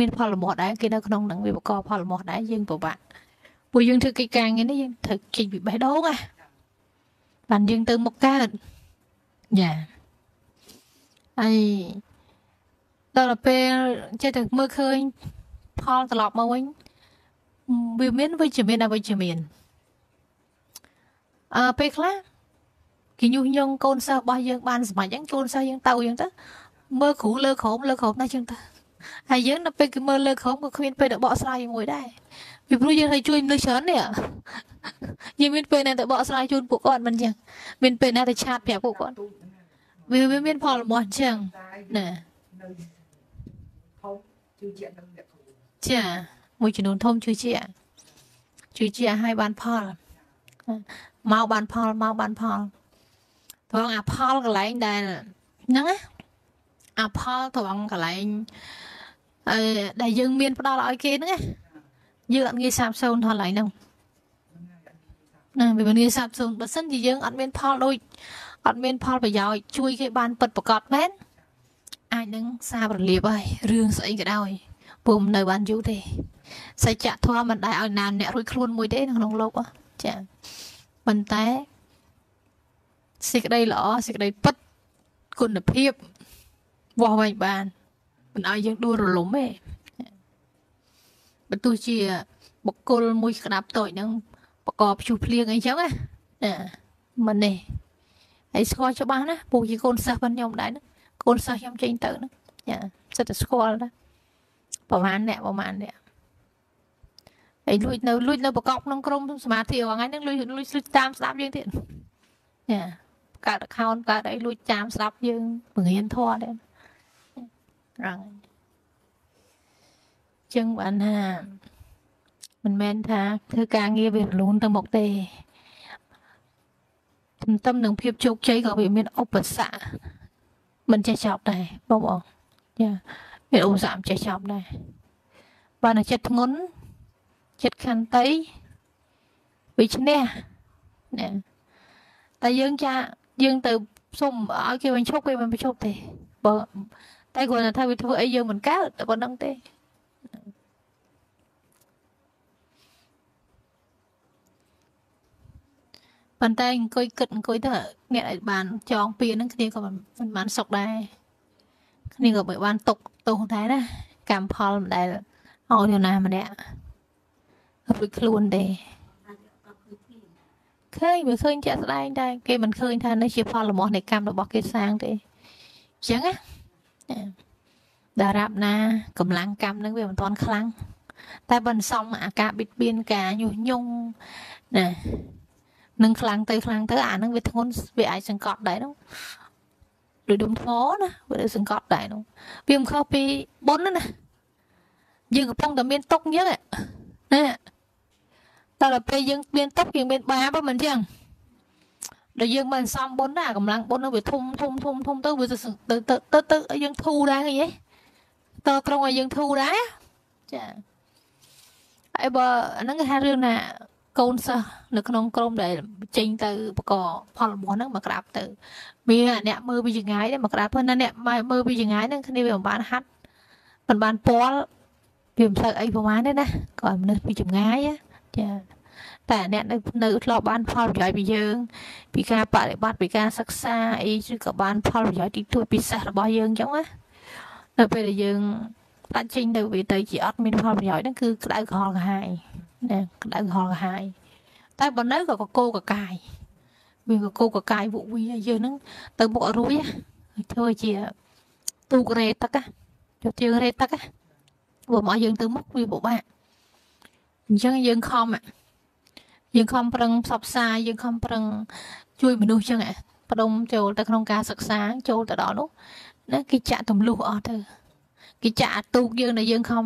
Speaker 1: មានផលល្មោះដែរគេនៅក្នុងនឹងវាបកផលល្មោះដែរយើងពិបាកពួកយើងធ្វើកិច្ចការងារនេះយើងត្រូវចេញពីបេះដូងណាបានយើងទៅមុខកើតចាហើយដល់ពេលចេះតែមើលឃើញផលត្រឡប់មកវិញវាមានវិជ្ជមានអវិជ្ជមានអើពេលខ្លះគេញុះញង់កូនសិស្សរបស់យើងបានសម្រេចអញ្ចឹងកូនសិស្សយើងទៅអញ្ចឹងទៅ មើលគ្រូលើក្រោមលើក្រោមណាស់អញ្ចឹងទៅហើយយើងដល់ពេលគេមើលលើក្រោមក៏គ្មានពេលទៅបកស្រាយជាមួយដែរពីព្រោះយើងត្រូវជួយមនុស្សច្រើននេះយើងមានពេលណាទៅបកស្រាយជូនពួកគាត់មិនអញ្ចឹងមានពេលណាទៅឆាតប្រាប់ពួកគាត់
Speaker 2: tu
Speaker 1: វាវាមានផលរបស់អញ្ចឹង
Speaker 2: tai
Speaker 1: ណា
Speaker 2: nơi không chưa chuyện đâu đẹp thủ
Speaker 1: ចាមួយចំនួនធំជឿជាក់ជឿជាក់ឲ្យបានផលមកបានផលមកបានផលត្រង់អាផលកន្លែងដែលហ្នឹងណា អាផលត្រង់កន្លែងអឺដែលយើងមានផ្ដល់ឲ្យគេហ្នឹងណាយើងអត់ងាយសាបសូន្យផលកន្លែងហ្នឹងណាវាមិនងាយសាបសូន្យបើសិនជាយើងអត់មានផលដូចអត់មានផលប្រយោជន៍ជួយគេបានពិតប្រកបមែនអាចនឹងសាបរលាបហើយរឿងស្អីក៏ដោយពុំនៅបានយូរទេសច្ចធម៌មិនដែលឲ្យណានអ្នករួចខ្លួនមួយទេនៅក្នុងលោកចាប៉ុន្តែសេចក្តីល្អសេចក្តីពិតគុណភាព វាស់វែងបានមិនឲ្យយើងដួលរលំទេបើទោះជាបុគ្គលមួយក្តាប់តូចហ្នឹងបកបភ្ជុះភ្លៀងអីចឹងណាណាមិនទេហើយស្គាល់ច្បាស់ណាពូជាកូនសិស្សរបស់ខ្ញុំដែរហ្នឹងកូនសិស្សខ្ញុំចេញទៅហ្នឹងចាសិតតែស្គាល់ណាប្រហែលអ្នកប្រហែលអ្នកហើយលួចនៅលួចនៅប្រកបក្នុងក្រុមសមាធិរងហ្នឹងលួចលួចលួចតាមស្ដាប់យើងទៀតចាកើត account កើតអីលួចតាមស្ដាប់យើងបង្រៀនធម៌ដែរ រងចឹងបានថាមិនមែនថាធ្វើការងារវារលូនទៅមុខទេទន្ទឹមនឹងភាពជោគជ័យក៏វាមានឧបសគ្គមិនចេះចប់ដែរបងបងចាមានឧបសគ្គមិនចេះចប់ដែរបានតែចិត្តធ្ងន់ចិត្តខន្តីវាឈ្នះណាតែយើងចាយើងទៅសុំឲ្យគេបញ្ឈប់គេមិនបញ្ឈប់ទេបើ តែគាត់ថាវាធ្វើអីយើងមិនកើតតែប៉ុណ្្នឹងទេប៉ុន្តែអង្គុយគិតអង្គុយទៅអ្នកដែលបានចងពៀនហ្នឹងគ្នាក៏មិនបានសុខដែរគ្នាក៏មិនបានຕົកទោសដែរណាកម្មផលមិនដែលឲ្យនរណាម្នាក់ដូចខ្លួនទេ
Speaker 3: ក៏គឺពី
Speaker 1: ឃើញវាឃើញជាក់ស្ដែងដែរគេមិនឃើញថានេះជាផលលមោះនៃកម្មរបស់គេសាងទេអញ្ចឹងណា ណាតារាប់ណាកម្លាំងកម្មនឹងវាមិនទាន់ខ្លាំងតែបន្សំអាការបិទបៀនការញុះញង់ណានឹងខ្លាំងទៅខ្លាំងទៅអានឹងវាធ្ងន់វាអាចសង្កត់ដែរនោះដូចដុំថ្មណាវាសង្កត់ដែរនោះវាមិនខុសពីបុណ្យណាយើងកំពុងតែមានទុកអញ្ចឹងណាតែដល់ពេលយើងមានទុកយើងមានបាបមិនអញ្ចឹង ដល់យើងមិនសំបុណ្យណាកម្លាំងបុណ្យនោះវាធំធំធំធំទៅវាទៅទៅទៅទៅយើងធូរដែរឃើញទេតក្រុងឲ្យយើងធូរដែរចាហើយបើហ្នឹងគេថារឿងណាកូនសិស្សនៅក្នុងក្រុមដែលចេញទៅបកផលរបស់ហ្នឹងមកក្រាបទៅមានអ្នកមើលពីចង្ងាយដែរមកក្រាបព្រោះណាអ្នកមើលពីចង្ងាយហ្នឹងគ្នាវាមិនបានហាត់មិនបានពាល់វាមិនសូវអីប្រហែលទេណាក៏មនុស្សពីចង្ងាយចា តែអ្នកនៅនៅធ្លាប់បានផលប្រយោជន៍ពីយើង ពីការបប្រតិបត្តិពីការសិក្សាអីឬក៏បានផលប្រយោជន៍ទីទួយពិសេសរបស់យើងអញ្ចឹងណានៅពេលដែលយើងដាច់ចេញទៅវាទៅជាអត់មានផលប្រយោជន៍ហ្នឹងគឺក្តៅក្រហល់កាហាយណាក្តៅក្រហល់កាហាយតែបើនៅក៏កកោកកាយវាកកោកកាយវុវីយើងហ្នឹងទៅមុខអត់រួចធ្វើជាទូករេទឹកយកជើងរេទឹកបើមកយើងទៅមុខវាពិបាកអញ្ចឹងយើងខំ យើងខំប្រឹងផ្សព្វផ្សាយយើងខំប្រឹងជួយមនុស្សអញ្ចឹងបដុំចូលទៅក្នុងការសិក្សាចូលទៅដល់នោះណាគេចាក់ទម្លុះអស់ទៅគេចាក់អាទូកយើងដែលយើងខំ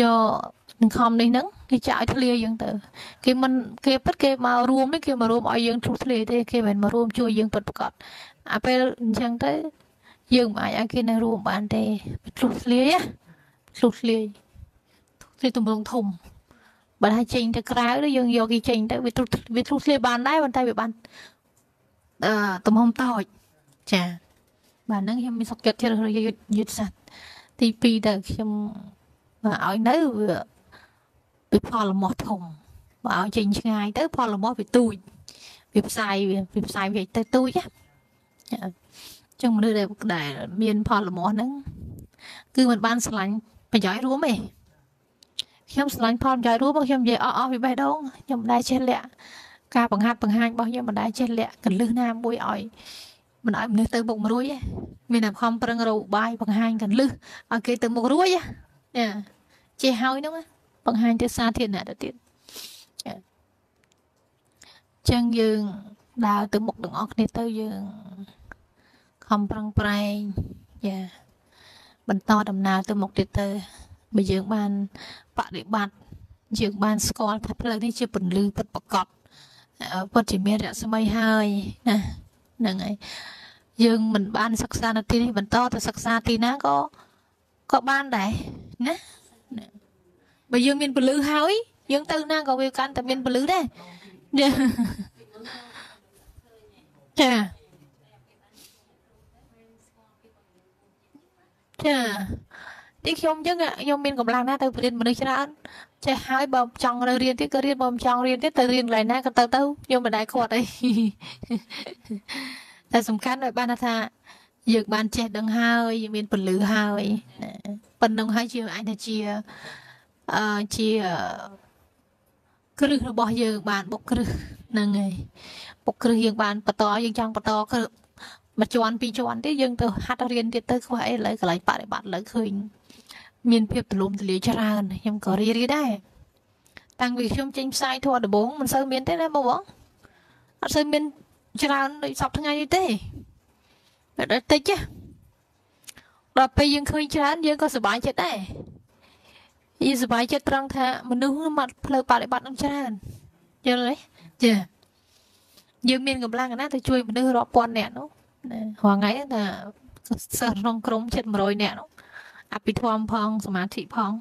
Speaker 1: យកនឹងខំនេះហ្នឹងគេចាក់ឲ្យធ្លាយើងទៅគេមិនគេពិតគេមករួមនេះគេមករួមឲ្យយើងធ្លុះធ្លាទេគេមិនមករួមជួយយើងពិតប្រកបអាពេលអញ្ចឹងទៅយើងមិនអាចឲ្យគេនៅរួមបានទេធ្លុះធ្លាយធ្លុះធ្លាយធ្លាយទម្រង់ធំ បើថាចេញទៅក្រៅទៅយើងយកគេចេញទៅវាធ្លុះវាធ្លុះធ្លាយបានដែរប៉ុន្តែវាបានអឺទំហំតូចចាបាទហ្នឹងខ្ញុំមានសុខចិត្តជ្រើសរើសយុទ្ធសាស្ត្រទី2ទៅខ្ញុំមកឲ្យនៅវាពីផលលមាស់ធំបើឲ្យចេញឆ្ងាយទៅផលលមាស់វាទូចវាផ្សាយវាវាផ្សាយវាទៅទូចណាចឹងមនុស្សដែលដែលមានផលលមាស់ហ្នឹងគឺมันបានឆ្លាញ់ប្រយោជន៍រួមទេ ខ្ញុំឆ្លាញ់ផលប្រយោជន៍រួមមកខ្ញុំនិយាយអស់អស់ពីបេះដូងខ្ញុំមិនដែលចេះលាក់ការបង្ហាត់បង្ហាញរបស់ខ្ញុំមិនដែលចេះលាក់កលឹះណាមួយឲ្យមិនឲ្យមនុស្សទៅមុខមួយរួចទេមានតែខំប្រឹងរកបាយបង្ហាញកលឹះឲ្យគេទៅមុខរួចណាចេះហើយហ្នឹងបង្ហាញទៅសាធារណៈទៅទៀតចឹងយើងដើរទៅមុខទាំងអស់គ្នាទៅយើងខំប្រឹងប្រែងយ៉ាបន្តដំណើរទៅមុខទៀតទៅបើយើងបាន បដិបត្តិយើងបានស្គាល់ថាផ្លូវនេះជាពន្លឺពិតប្រកបពិតជាមានរស្មីហើយណាហ្នឹងហើយយើងមិនបានសិក្សានៅទីនេះបន្តទៅសិក្សាទីណាក៏ក៏បានដែរណាបើយើងមានពលឺហើយយើងទៅណាក៏វាកាន់តែមានពលឺដែរចាចា ទីខ្ញុំអញ្ចឹងខ្ញុំមានកម្លាំងណាទៅរៀនមនុស្សច្រើនចេះហើយបើចង់រៀនទៀតក៏រៀនបើមិនចង់រៀនទៀតទៅរៀនកន្លែងណាក៏ទៅទៅខ្ញុំមិនដែរគាត់អីតែសំខាន់ឲ្យបានថាយើងបានចេះដឹងហើយយើងមានពលឺហើយប៉ុណ្្នឹងហើយជាអាចថាជាអឺជាគ្រឹះរបស់យើងបានបុកគ្រឹះហ្នឹងហើយបុកគ្រឹះយើងបានបន្តយើងចង់បន្តគ្រឹះមួយជាន់ពីរជាន់ទៀតយើងទៅហាត់រៀនទៀតទៅខ្វះអីឥឡូវកន្លែងបប្រតិបត្តិឥឡូវឃើញ មានភាពទលំទលាយច្រើនខ្ញុំក៏រៀនរៀនដែរតាំងពីខ្ញុំចេញផ្សាយធម៌ដំបងមិនសូវមានទេណាបងអត់សូវមានច្រើនដូចសពថ្ងៃនេះទេតែដល់តិចដល់ពេលយើងឃើញច្រើនយើងក៏សប្បាយចិត្តដែរយើងសប្បាយចិត្តត្រង់ថាមនុស្សមកផ្លូវបប្រតិបត្តិនឹងច្រើនយល់ទេចាយើងមានកម្លាំងណាទៅជួយមនុស្សរាប់ពាន់នាក់នោះណារាល់ថ្ងៃថាសិស្សក្នុងក្រុមជិត100នាក់នោះ អភិធម្មផងសមាធិផង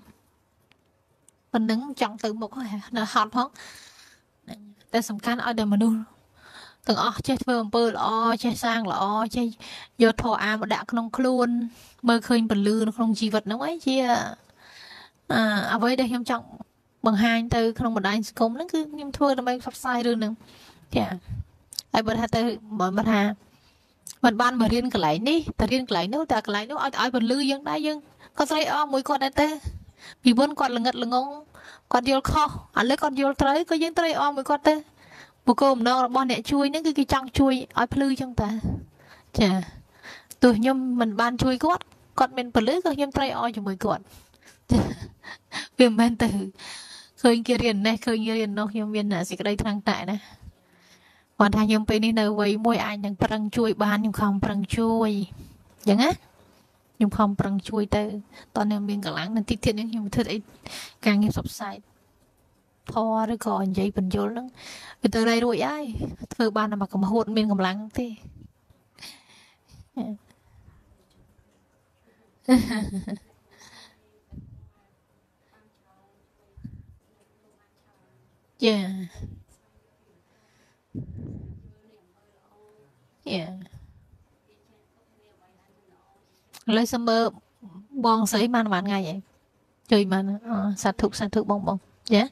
Speaker 1: ប៉ុណ្ណឹងចង់ទៅមុខហើយនៅហត់ផងតែសំខាន់ឲ្យតែមនុស្សទាំងអស់ចេះធ្វើអំពើល្អចេះសាងល្អចេះយកធម៌អាមកដាក់ក្នុងខ្លួនមើលឃើញពលឺនៅក្នុងជីវិតហ្នឹងឯងជាអអ្វីដែលខ្ញុំចង់បង្ហាញទៅក្នុងបណ្ដាញសង្គមហ្នឹងគឺខ្ញុំធ្វើដើម្បីផ្សព្វផ្សាយរឿងហ្នឹងចាហើយបើថាទៅបើថាមិនបានមករៀនកន្លែងនេះតែរៀនកន្លែងនោះតែកន្លែងនោះឲ្យឲ្យពលឺយើងដែរយើង ក៏ស្រេកអរមួយគាត់ដែរទៅពីមុនគាត់ល្ងិតល្ងងគាត់យល់ខុសឥឡូវគាត់យល់ត្រូវក៏យើងត្រូវអមមួយគាត់ទៅបុគ្គលម្ដងរបស់អ្នកជួយហ្នឹងគឺគេចង់ជួយឲ្យភ្លឺចឹងតាចាទោះខ្ញុំមិនបានជួយគាត់គាត់មានពលឺក៏ខ្ញុំត្រូវអោជាមួយគាត់ចាវាមិនមែនទៅឃើញគេរៀននេះឃើញគេរៀននោះខ្ញុំមានសេចក្តីថ្លឹងតែណាគាត់ថាខ្ញុំពេលនេះនៅវ័យមួយអាចនឹងប្រឹងជួយបានខ្ញុំខំប្រឹងជួយអញ្ចឹងណា ខ្ញុំខំប្រឹងជួយទៅតោះនៅមានកម្លាំងនឹងតិចទៀតនេះខ្ញុំធ្វើអីការងារផ្សព្វផ្សាយធរឬក៏និយាយបញ្យលហ្នឹងវាទៅរៃរួចហើយធ្វើបានតែមកកំហួតមានកម្លាំងទេយ៉ាយ៉ា ឥឡូវសំមើបងស្រីបានបានថ្ងៃហើយជួយបានអសាធុសាធុបងបងយ៉ា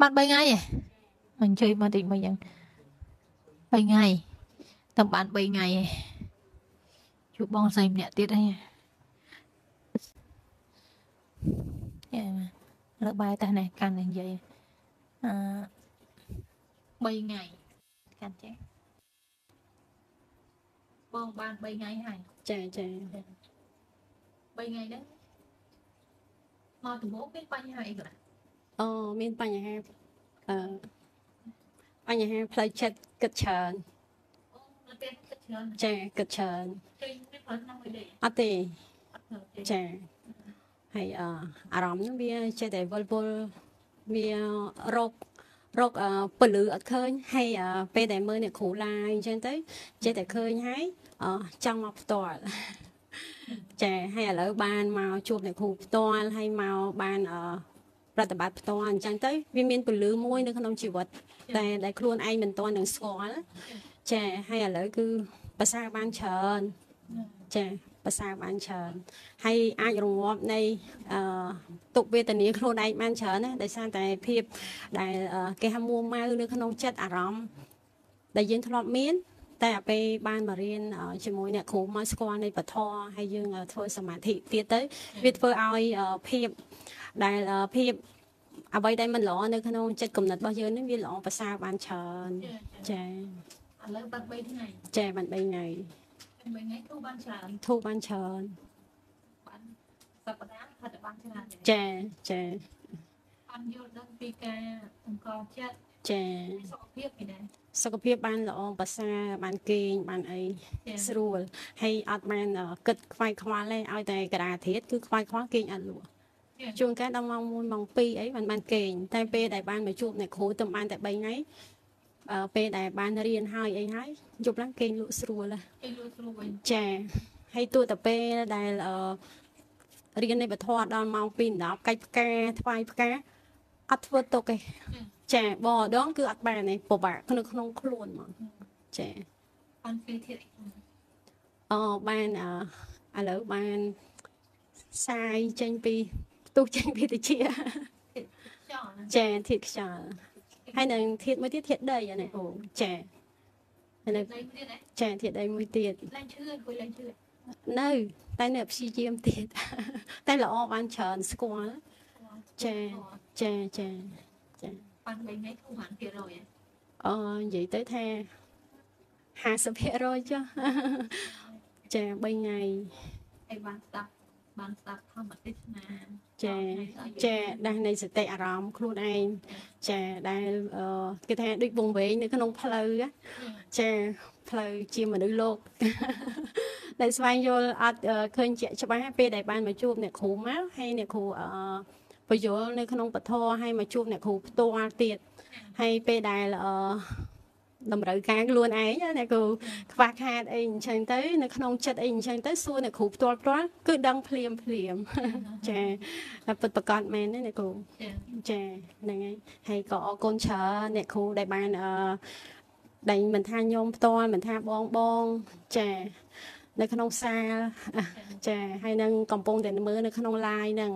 Speaker 1: បាន3ថ្ងៃហ៎មិនជួយមកតិចមកយ៉ាង3ថ្ងៃតែបាន3ថ្ងៃហ៎ជួបបងស្រីម្នាក់ទៀតហើយយ៉ាលើបាយតែនេះកាន់តែនិយាយអឺ3ថ្ងៃកាន់ចេះ បងបាន3ថ្ងៃហើយ
Speaker 4: ចាចា
Speaker 1: 3ថ្ងៃហ្នឹងមកដំបូងមានបញ្ហាអីក៏ដែរ
Speaker 4: អូមានបញ្ហាអឺបញ្ហាផ្លូវចិត្តគិតច្រើន
Speaker 1: អូនៅពេលគិតច្រើន
Speaker 4: ចាគិតច្រើន
Speaker 1: ជ័យនេះផលឆ្នាំមួយដែរ
Speaker 4: អត់ទេ
Speaker 1: អត់ធ្វើទេ
Speaker 4: ចាហើយអឺអារម្មណ៍ហ្នឹងវាចេះតែវល់វល់វារករកអឺពលឺអត់ឃើញហើយអឺពេលដែលមើលអ្នកគ្រូឡាយអញ្ចឹងទៅចេះតែឃើញហើយអឺ ចង់មកផ្ទាល់ចាហើយឥឡូវបានមកជួបអ្នកគ្រូផ្ទាល់ហើយមកបានអឺប្រតិបត្តិផ្ទាល់អញ្ចឹងទៅវាមានពលឺមួយនៅក្នុងជីវិតតែដែលខ្លួនឯងមិនទាន់នឹងស្គាល់ចាហើយឥឡូវគឺប្រសើរបានច្រើនចាប្រសើរបានច្រើនហើយអាចរងាប់នៃអឺទុកវេទនាខ្លួនឯងបានច្រើនណាដោយសារតែភាពដែលអឺគេហៅមួម៉ៅនៅក្នុងចិត្តអារម្មណ៍ដែលយើងធ្លាប់មាន តែអាពេលបានមករៀនអឺជាមួយអ្នកគ្រូមកស្គាល់នៃពធហើយយើងអឺធ្វើសមាធិទៀតទៅវាធ្វើឲ្យអឺភាពដែលអឺភាពអ្វីដែលមិនល្អនៅក្នុងចិត្តគំនិតរបស់យើងនេះវាល្អប្រសើរបានច្រើនចា
Speaker 1: ឥឡូវបាត់3ថ្ងៃ
Speaker 4: ចាបាន3ថ្ងៃ
Speaker 1: 3ថ្ងៃទូបានច្រើន
Speaker 4: ធូរបានច្រើន
Speaker 1: បានសប្តាហ៍ផាត់បានច្រើន
Speaker 4: ចាចា
Speaker 1: បានយល់ដឹងពីការអង្គចិត្ត
Speaker 4: ចា
Speaker 1: សុខភាពឯណា
Speaker 4: សុខភាពបានល្អប្រសើរបានគេងបានអី
Speaker 1: ចា
Speaker 4: ស្រួលហើយអត់បានអឺគិតខ្វាយខ្វល់ទេឲ្យតែកដាធាតគឺខ្វាយខ្វល់គេងអត់លក់ជួនកាលដល់ម៉ោង1ម៉ោង2អីបានបានគេងតែពេលដែលបានមកជួបអ្នកគ្រូទៅបានតែ3ថ្ងៃអឺពេលដែលបានរៀនហើយអីហើយយប់ឡើងគេងលក់ស្រួលហ៎
Speaker 1: គេលួចស្រួលវិញ
Speaker 4: ចាហើយទោះតែពេលដែលអឺរៀននៃពធដល់ម៉ោង2:10កាច់ផ្កាថ្វាយផ្កាអត់ធ្វើទុកទេ ចាបងអដងគឺអត់បានទេពិបាកនៅក្នុងខ្លួនហ្មងចា
Speaker 1: បានពេលទៀតអី
Speaker 4: អបានអឥឡូវបានសាយចេញពីផ្ទុះចេញពីតិច
Speaker 1: ចោលណា
Speaker 4: ចាធាតខ្យល់ហើយនឹងធាតមួយទៀតធាតដីអានេះអូចាហើយនឹង
Speaker 1: ដៃទៀតណា
Speaker 4: ចាធាតដីមួយទៀត
Speaker 1: ឡើងឈឺអង្គុយឡើងឈឺ
Speaker 4: នៅ តែនៅព្យាយាមទៀតតែល្អបានច្រើនស្គាល់ចាចាចា
Speaker 1: បាន3ថ្ងៃធូរបាន200ហ៎
Speaker 4: អឺនិយាយទៅថា50%ចុះចា3ថ្ងៃ
Speaker 1: ហើយបានស្ដាប់បានស្ដាប់ធម្មទេសនា
Speaker 4: ចាចាដាស់នៃសតិអារម្មណ៍ខ្លួនឯងចាដែលអឺគេថាដូចវងវែងនៅក្នុងផ្លូវណាចាផ្លូវជាមនុស្សលោកដែលស្វែងយល់អត់អឺឃើញជាក់ច្បាស់ពេលដែលបានមកជួបអ្នកគ្រូមកហើយអ្នកគ្រូអឺ បញ្យល់នៅក្នុងពធហើយមកជួបអ្នកគ្រូផ្ទាល់ទៀតហើយពេលដែលអឺតម្រូវការខ្លួនឯងណាអ្នកគ្រូខ្វះខាតអីអញ្ចឹងទៅ នៅក្នុងចិត្តអីអញ្ចឹងទៅសួរអ្នកគ្រូផ្ទាល់ផ្ទាល់គឺដឹងភ្លាមភ្លាមចាតែពិតប្រកបមែនទេអ្នកគ្រូ
Speaker 1: ចា
Speaker 4: ចាហ្នឹងហើយហើយក៏អរគុណច្រើនអ្នកគ្រូដែលបានអឺដែលមិនថាញោមផ្ទាល់មិនថាបងបងចា នៅក្នុងសាលអ่ะចាហើយនឹងកំពុងតែមើលនៅក្នុង live ហ្នឹង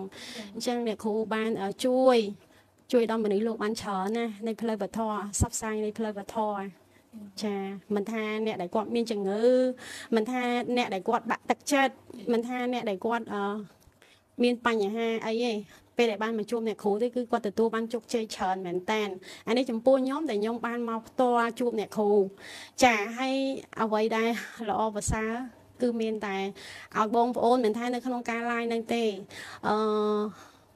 Speaker 4: អញ្ចឹងអ្នកគ្រូបានអឺជួយជួយដល់មនុស្សលោកបានច្រើនណានៃផ្លូវវធសັບផ្សាយនៃផ្លូវវធចាមិនថាអ្នកដែលគាត់មានជំងឺមិនថាអ្នកដែលគាត់បាក់ទឹកចិត្តមិនថាអ្នកដែលគាត់អឺមានបញ្ហាអីទេពេលដែលបានមកជួបអ្នកគ្រូទេគឺគាត់ទទួលបានជោគជ័យច្រើនមែនតើអានេះចំពោះខ្ញុំដែលខ្ញុំបានមកផ្ទាល់ជួបអ្នកគ្រូចាហើយអ្វីដែលល្អប្រសើរ គឺមានតែឲ្យបងប្អូនមិនថានៅក្នុងការ live ហ្នឹងទេអឺ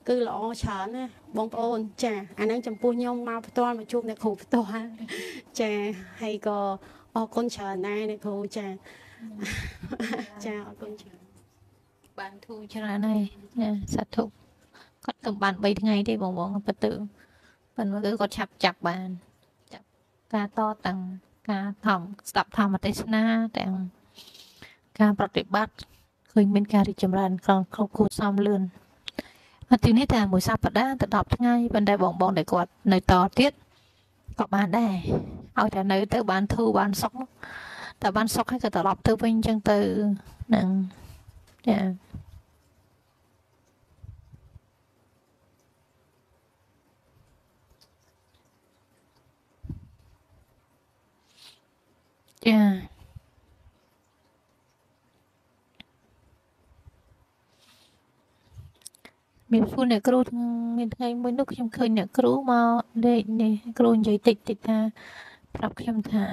Speaker 4: គឺល្អច្រើនណាបងប្អូនចាអាហ្នឹងចំពោះខ្ញុំមកផ្ទាល់មកជួបអ្នកគ្រូផ្ទាល់ចាហើយក៏អរគុណច្រើនដែរអ្នកគ្រូចាចាអរគុណច្រើន
Speaker 1: បានធូរច្រើនហើយណាសាធុគាត់ទៅបាន3ថ្ងៃទេបងបងពិតទៅប៉ុន្តែគឺគាត់ឆាប់ចាប់បានចាប់ការតតាំងការធម្មស្ដាប់ធម្មទេសនាទាំង ការប្រតិបត្តិឃើញមានការរីកចម្រើនក្នុងគ្រប់គូសំលឿនមកទីនេះតែមួយសប្តាហ៍ទៅ10ថ្ងៃប៉ុន្តែបងបងដែលគាត់នៅតទៀតក៏បានដែរឲ្យតែនៅទៅបានធូរបានសុខតែបានសុខហើយក៏ត្រឡប់ទៅវិញអញ្ចឹងទៅនឹងចាចា មានសួរអ្នកគ្រូថ្ងៃមានថ្ងៃមួយនោះខ្ញុំឃើញអ្នកគ្រូមកលេខនេះគ្រូនិយាយតិចតិចថាប្រាប់ខ្ញុំថា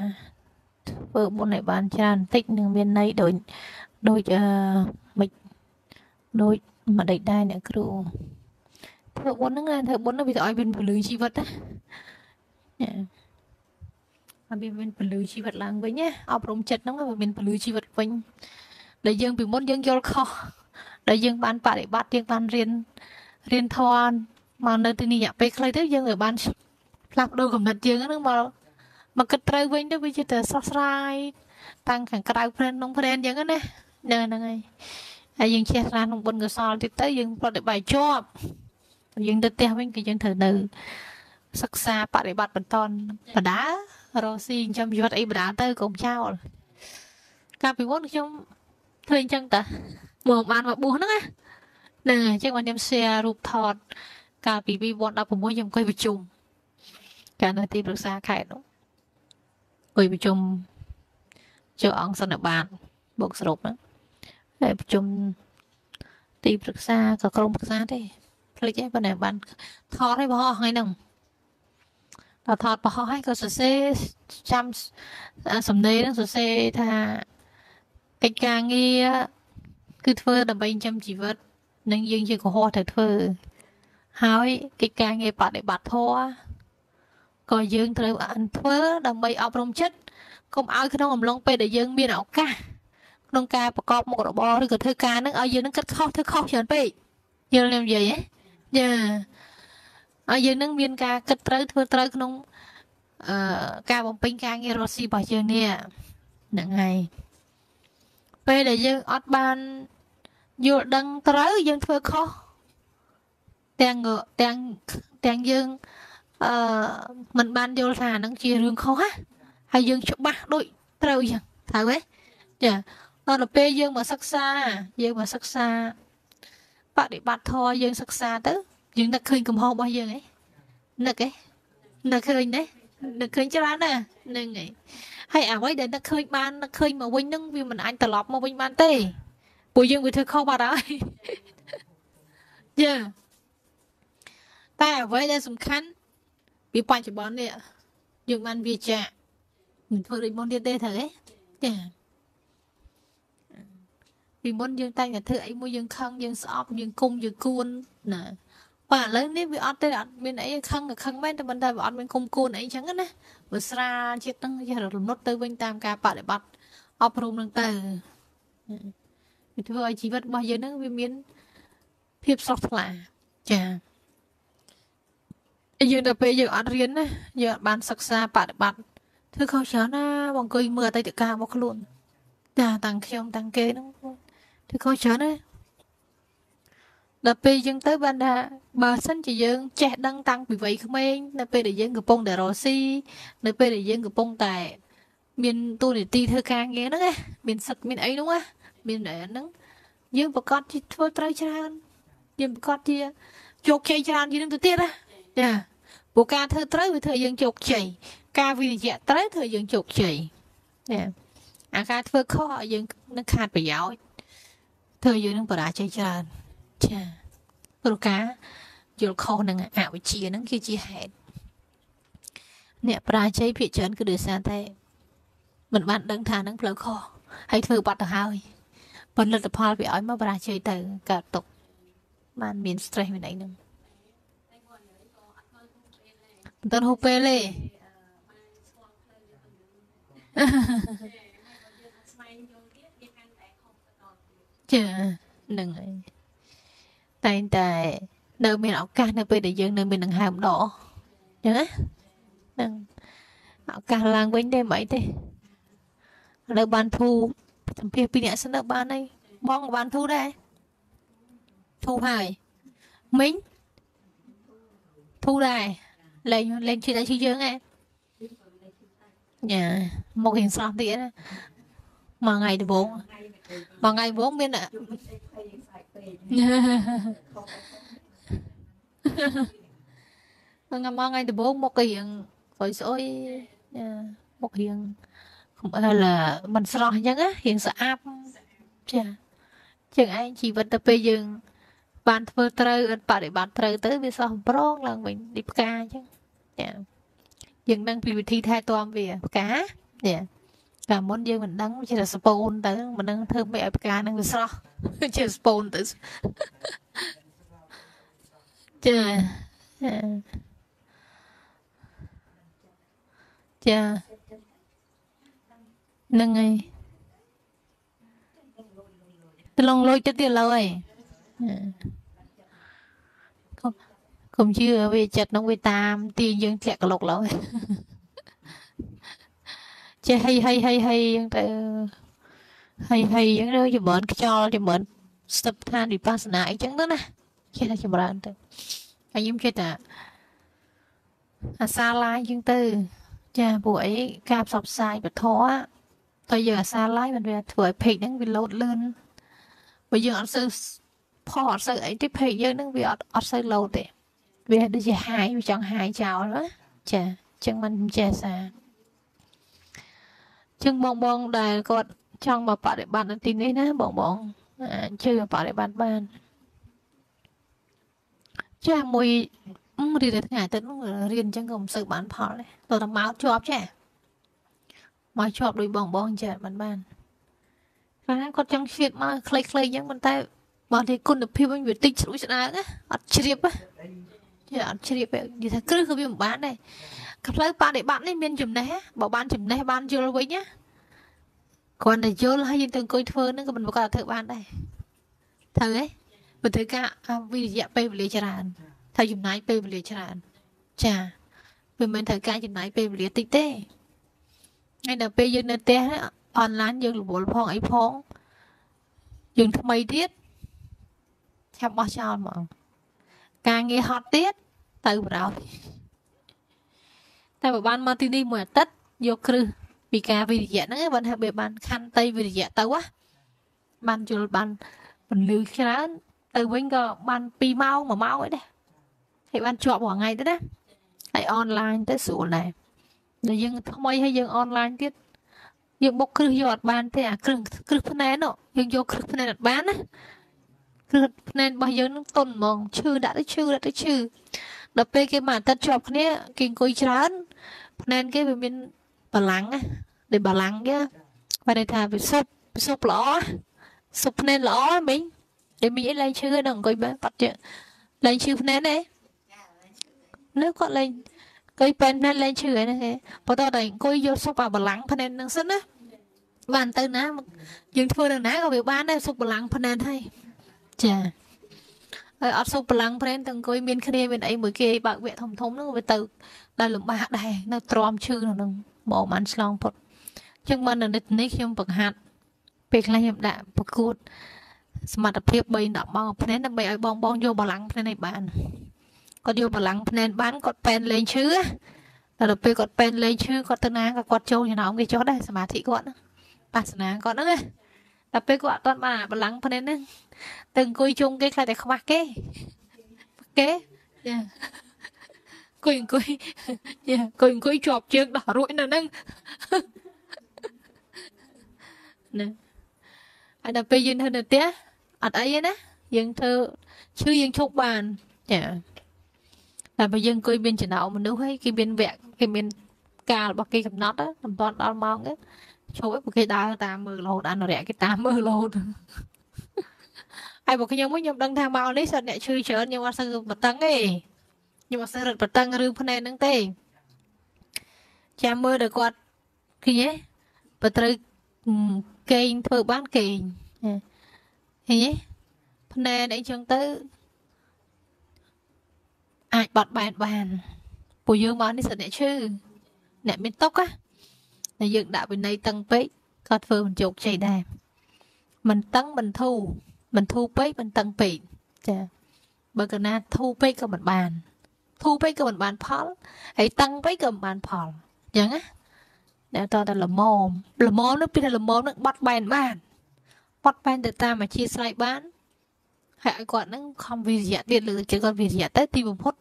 Speaker 1: ធ្វើបុណ្យឲ្យបានច្រើនបន្តិចនឹងមានន័យដូចដូចអឺមិនដូចមួយដេចដែរអ្នកគ្រូធ្វើបុណ្យហ្នឹងណាធ្វើបុណ្យហ្នឹងវាទៅឲ្យមានពលឺជីវិតណាចាឲ្យវាមានពលឺជីវិតឡើងវិញណាអប់រំចិត្តហ្នឹងវាមានពលឺជីវិតវិញដែលយើងពីមុនយើងយល់ខុស ដែលយើងបានបប្រតិបត្តិយើងបានរៀនរៀនធម៌មកនៅទីនេះរយៈពេលខ្លីទៅយើងឲ្យបានផ្លាស់ប្ដូរគំនិតយើងហ្នឹងមកមកគិតត្រូវវិញទៅវាជាតែស្រស់ស្រាយតាំងខាងក្រៅព្រែនក្នុងព្រែនអញ្ចឹងណាហ្នឹងហើយហើយយើងជះស្រាក្នុងបុណ្យកុសលទៀតទៅយើងប្រតិបត្តិជាប់យើងទៅផ្ទះវិញគឺយើងត្រូវនៅសិក្សាបប្រតិបត្តិបន្តបដារស់ស៊ីចាំជីវិតអីបដាទៅកុំចោលកាលពីមុនខ្ញុំធ្វើអញ្ចឹងតា មកបានមកបួសហ្នឹងណាហ្នឹងហើយអញ្ចឹងបានខ្ញុំ share រូបថត កាលពី2016ខ្ញុំអង្គុយប្រជុំកាលនៅទីប្រឹក្សាខេត្តនោះអង្គុយប្រជុំចូលអង្គសន្និបាតបូកសរុបហ្នឹងហើយប្រជុំទីប្រឹក្សាក៏ក្រុមប្រឹក្សាទេភ្លេចហើយប៉ុន្តែបានថតឲ្យបោះអស់ថ្ងៃហ្នឹងដល់ថតបោះឲ្យក៏សរសេរចាំសំណេរហ្នឹងសរសេរថាកិច្ចការងារ គឺធ្វើដើម្បីចិញ្ចឹមជីវិត និងយើងជាកុហកត្រូវធ្វើ ហើយកិច្ចការងារបដិបត្តិធម៌ក៏យើងត្រូវអានធ្វើដើម្បីអប់រំចិត្តកុំឲ្យក្នុងអំឡុងពេលដែលយើងមានឱកាសក្នុងការប្រកបមុខរបរឬក៏ធ្វើការនឹងឲ្យយើងនឹងគិតខុសធ្វើខុសច្រើនពេកយល់ខ្ញុំនិយាយហ៎ចាឲ្យយើងនឹងមានការគិតត្រូវធ្វើត្រូវក្នុងអឺការបំពេញការងាររស់ស៊ីរបស់យើងនេះហ្នឹងហើយពេលដែលយើងអត់បាន យល់ដឹងត្រូវយើងធ្វើខុសទាំងទាំងទាំងយើងអឺមិនបានយល់ថាហ្នឹងជារឿងខុសណាហើយយើងច្បាស់ដូចត្រូវចឹងត្រូវទេចាដល់ពេលយើងមកសិក្សាយើងមកសិក្សាបដិបត្តិធម៌យើងសិក្សាទៅយើងនឹកឃើញកំហុសរបស់យើងឯងនឹកឯងនឹកឃើញទេនឹកឃើញច្រើនណាស់ហ្នឹងឯងហើយអ្វីដែលនឹកឃើញបាននឹកឃើញមកវិញហ្នឹងវាមិនអាចត្រឡប់មកវិញបានទេ ពួកយើងវាធ្វើខុសបាត់ហើយយ៉ាតែអ្វីដែលសំខាន់ពីបច្ចុប្បន្ននេះយើងបានវាចាមិនធ្វើដូចមុនទៀតទេត្រូវទេចាពីមុនយើងតែងតែធ្វើអីមួយយើងខឹងយើងស្អប់យើងគុំយើងគួនណាបាទឥឡូវនេះវាអត់ទេអត់មានអីខឹងក៏ខឹងមែនតែប៉ុន្តែវាអត់មានគុំគួនអីចឹងណាវាស្រាលជាតិហ្នឹងចេះរលត់ទៅវិញតាមការបដិបត្តិអប់រំហ្នឹងទៅ វាធ្វើឲ្យជីវិតរបស់យើងហ្នឹងវាមានភាពស្រស់ថ្លាចាយើងដល់ពេលយើងអត់រៀនណាយើងអត់បានសិក្សាបប្រតិបត្តិធ្វើខុសច្រើនណាបងអង្គុយមើលអតីតកាលរបស់ខ្លួនចាតាំងខ្ញុំតាំងគេហ្នឹងធ្វើខុសច្រើនណាដល់ពេលយើងទៅបានថាបើសិនជាយើងចេះដឹងតាំងពីវ័យក្មេងនៅពេលដែលយើងកំពុងតែរស់ស៊ីនៅពេលដែលយើងកំពុងតែមានទូនីតិធ្វើការងារហ្នឹងណាមានសិទ្ធមានអីហ្នឹងណា មានតែហ្នឹងយើងប្រកាសជាធ្វើត្រូវច្រើនយើងប្រកាសជាជោគជ័យច្រើនជាងនឹងទៅទៀតណាចាព្រោះការធ្វើត្រូវវាធ្វើយើងជោគជ័យការវិនិច្ឆ័យត្រូវធ្វើយើងជោគជ័យណាអាការធ្វើខុសឲ្យយើងនឹងខាតប្រយោជន៍ធ្វើយើងនឹងបរាជ័យច្រើនចាព្រោះការយល់ខុសនឹងអវិជ្ជាហ្នឹងគឺជាហេតុអ្នកប្រាជ័យភាគច្រើនគឺដោយសារតែមិនបានដឹងថានឹងផ្លូវខុសហើយធ្វើបាត់ទៅហើយ ផលិតផលវាឲ្យមកប្រាជ័យទៅកើតទុកបានមាន stress មានអីហ្នឹងមិនទាន់ហូបពេលទេ
Speaker 4: ស្វែងយល់ទៀតវាកាន់តែខុសទៅដល់ទៀត
Speaker 1: ចាហ្នឹងហើយតែងតែនៅមានឱកាសនៅពេលដែលយើងនៅមានដង្ហើមដកអញ្ចឹងណាហ្នឹងឱកាសឡើងវិញទេមិនអីទេនៅបានធូរ សម្ភារពីរអ្នកសិននៅបានហើយបងក៏បានធូរដែរធូរហើយមីងធូរដែរលេងលេងជិះតែជិះយើងឯងញ៉ាមករៀងស្រស់ទៀតណាមួយថ្ងៃដំបូងមួយថ្ងៃដំបូងមានតែថ្ងៃមកថ្ងៃដំបូងមកក៏រៀងស្អុយស្អុយចាមករៀង កុំអើឡាមិនស្រស់អញ្ចឹងណារៀងស្អាប់ចាជាងឯងជីវិតទៅពេលយើង បានធ្វើត្រូវអត់បប្រតិបត្តិត្រូវទៅវាសោះប្រងឡើងវិញដូចផ្កាអញ្ចឹងចាយើងដឹងពីវិធីថែទាំវាផ្កាចាកាលមុនយើងមិនដឹងជាតែស្ពូនទៅមិនដឹងធ្វើម៉េចឲ្យផ្កានឹងវាស្រស់ជាស្ពូនទៅចាចាចា ហ្នឹងហើយកន្លងលុយទៅទៀតលើហើយកុំកុំជឿវាចិត្តនឹងវាតាមទាញយើងធ្លាក់ក្លុកឡើយចេះហីហីហីហីយ៉ាងទៅហីហីយ៉ាងទៅចម្រើនខ្យល់ចម្រើនស្ទប់ឋានវិបស្សនាអីចឹងទៅណាចេះតែចម្រើនទៅហើយខ្ញុំចេះតែអាសាឡាយចឹងទៅចាពួកអីការផ្សព្វផ្សាយពធ ទៅយើងអាសាឡាយមិនវាធ្វើឲ្យពេកហ្នឹងវាលោតលឿនបើយើងអត់សូវផអត់សូវអីទេពេកយើងហ្នឹងវាអត់អត់សូវលោតទេវាដូចជាហាយវាចង់ហាយចោលណាចាអញ្ចឹងមិនចេះសាចឹងបងបងដែលគាត់ចង់មកបដិបត្តិនៅទីនេះណាបងបងអញ្ជើញមកបដិបត្តិបានចាមួយរៀនតែថ្ងៃអាទិត្យហ្នឹងរៀនអញ្ចឹងក៏មិនសូវបានផលដែរតើតែមកជាប់ចា មកជាប់ដោយបងបងចាបានបានខ្លះគាត់ចង់ឈៀតមកខ្លីៗអញ្ចឹងប៉ុន្តែបើទីគុណភាពវិញវាតិចស្រួយស្ដាងណាអត់ជ្រាបចាអត់ជ្រាបនិយាយថាគ្រឹះក៏វាមិនបានដែរផ្លូវបដិបត្តិនេះមានចំណេះបើបានចំណេះបានយល់វិញណាគ្រាន់តែយល់ហើយយើងទៅអង្គុយធ្វើហ្នឹងក៏មិនប្រកាសធ្វើបានដែរត្រូវទេបើធ្វើការវិរិយៈពេលវេលាច្រើនត្រូវចំណាយពេលវេលាច្រើនចាវាមិនត្រូវការចំណាយពេលវេលាតិចទេ ហើយដល់ពេលយើងនៅផ្ទះអនឡាញយើងរវល់ផងអីផងយើងថ្មីទៀតឆាប់បោះចោលហ្មងការងារហត់ទៀតទៅបរោយតែបើបានមកទីនេះមួយអាទិត្យយកគ្រឹះពីការវិរិយៈហ្នឹងបានថាវាបានខន្តីវិរិយៈទៅហ៎បានយល់បានពលឺច្រើនទៅវិញក៏បាន2ម៉ោង1ម៉ោងអីដែរហើយបានជាប់រាល់ថ្ងៃទៅណាហើយអនឡាញទៅស្រួលដែរ ដល់យើងថ្មីហើយយើងអនឡាញទៀតយើងបុកគ្រឹះយកអត់បានទេអាគ្រឹះគ្រឹះភ្នែនយើងយកគ្រឹះភ្នែនអត់បានណាគ្រឹះភ្នែនរបស់យើងនឹងតុនហ្មងឈឺដាក់ទៅឈឺដាក់ទៅឈឺដល់ពេលគេមកអាទិត្យជាប់គ្នាគេអង្គុយច្រើនភ្នែនគេវាមានបលាំងណាដូចបលាំងគេបានថាវាសុបវាសុបល្អសុបភ្នែនល្អមិញតែមីអីលែងឈឺដល់អង្គុយបាត់ជើលែងឈឺភ្នែនទេនៅគាត់លែងអង្គុយពេនភ្នែនលែងឈឺហ្នឹងគេបន្តតែអង្គុយយកសុបអាបលាំងភ្នែនហ្នឹងសិនណាបានទៅណាយើងធ្វើនៅណាក៏វាបានដែរសុបបលាំងភ្នែនហើយចាហើយអត់សុបបលាំងព្រែនទៅអង្គុយមានគ្នាមានអីមួយគេបើកវគ្គធំធំហ្នឹងវាទៅដល់លំបាកដែរនៅទ្រាំឈឺនៅហ្នឹងមកបានឆ្លងផុតអញ្ចឹងបាននៅនេះខ្ញុំបង្ហាត់ពេលខ្លះខ្ញុំដាក់ប្រកួតសមត្ថភាព3 10ម៉ោងភ្នែនដើម្បីឲ្យបងបងយកបលាំងភ្នែនឲ្យបាន គាត់យកបលាំងភ្នែនបានគាត់ពេនលេងឈឺដល់ទៅពេលគាត់ពេនលេងឈឺគាត់ទៅណាក៏គាត់ចូលចំណោមគេចុះដែរសមាធិគាត់ណាបាសនាគាត់ហ្នឹងណាដល់ពេលគាត់អត់ទាន់បានបលាំងភ្នែនហ្នឹងទៅអង្គុយជុំគេខ្លាចតែខ្វះគេគេចាអង្គុយអង្គុយចាអង្គុយអង្គុយជាប់ជើងដោះរួចនៅហ្នឹងណាហើយដល់ពេលយើងនៅនៅផ្ទះអត់អីទេណាយើងធ្វើឈឺយើងឈប់បានចា តែបើយើងអង្គុយមានចំណោមមនុស្សហើយគេមានវគ្គគេមានកាលរបស់គេកំណត់ណាមិនទាន់ដល់ម៉ោងទេឈប់ឲ្យគេដើរតាមមើលរហូតអនុរិយគេតាមមើលរហូតហើយបើខ្ញុំវិញខ្ញុំដឹងថាមកនេះសិតអ្នកឈឺច្រើនខ្ញុំអត់សូវបតឹងទេខ្ញុំអត់សូវរត់បតឹងរឿងភ្នែកហ្នឹងទេចាំមើលដល់គាត់ឃើញទេបើត្រូវគេងធ្វើបានគេងឃើញទេភ្នែកអីចឹងទៅ អាចបាត់បែនបានពួកយើងមកនេះសិតអ្នកឈឺអ្នកមានតុកណាតែយើងដាក់វិន័យតឹងពេកក៏ធ្វើមិនជោគជ័យដែរមិនតឹងមិនធូរមិនធូរពេកមិនតឹងពេកចាបើកណាធូរពេកក៏មិនបានធូរពេកក៏មិនបានផលហើយតឹងពេកក៏មិនបានផលអញ្ចឹងណាតែតតែល្មមល្មមនោះពីតែល្មមនឹងបាត់បែនបានបាត់បែនទៅតាមអាជាស្រ័យបានហើយឲ្យគាត់នឹងខំវិរិយៈទៀតលើជើគាត់វិរិយៈទៅទីបំផុត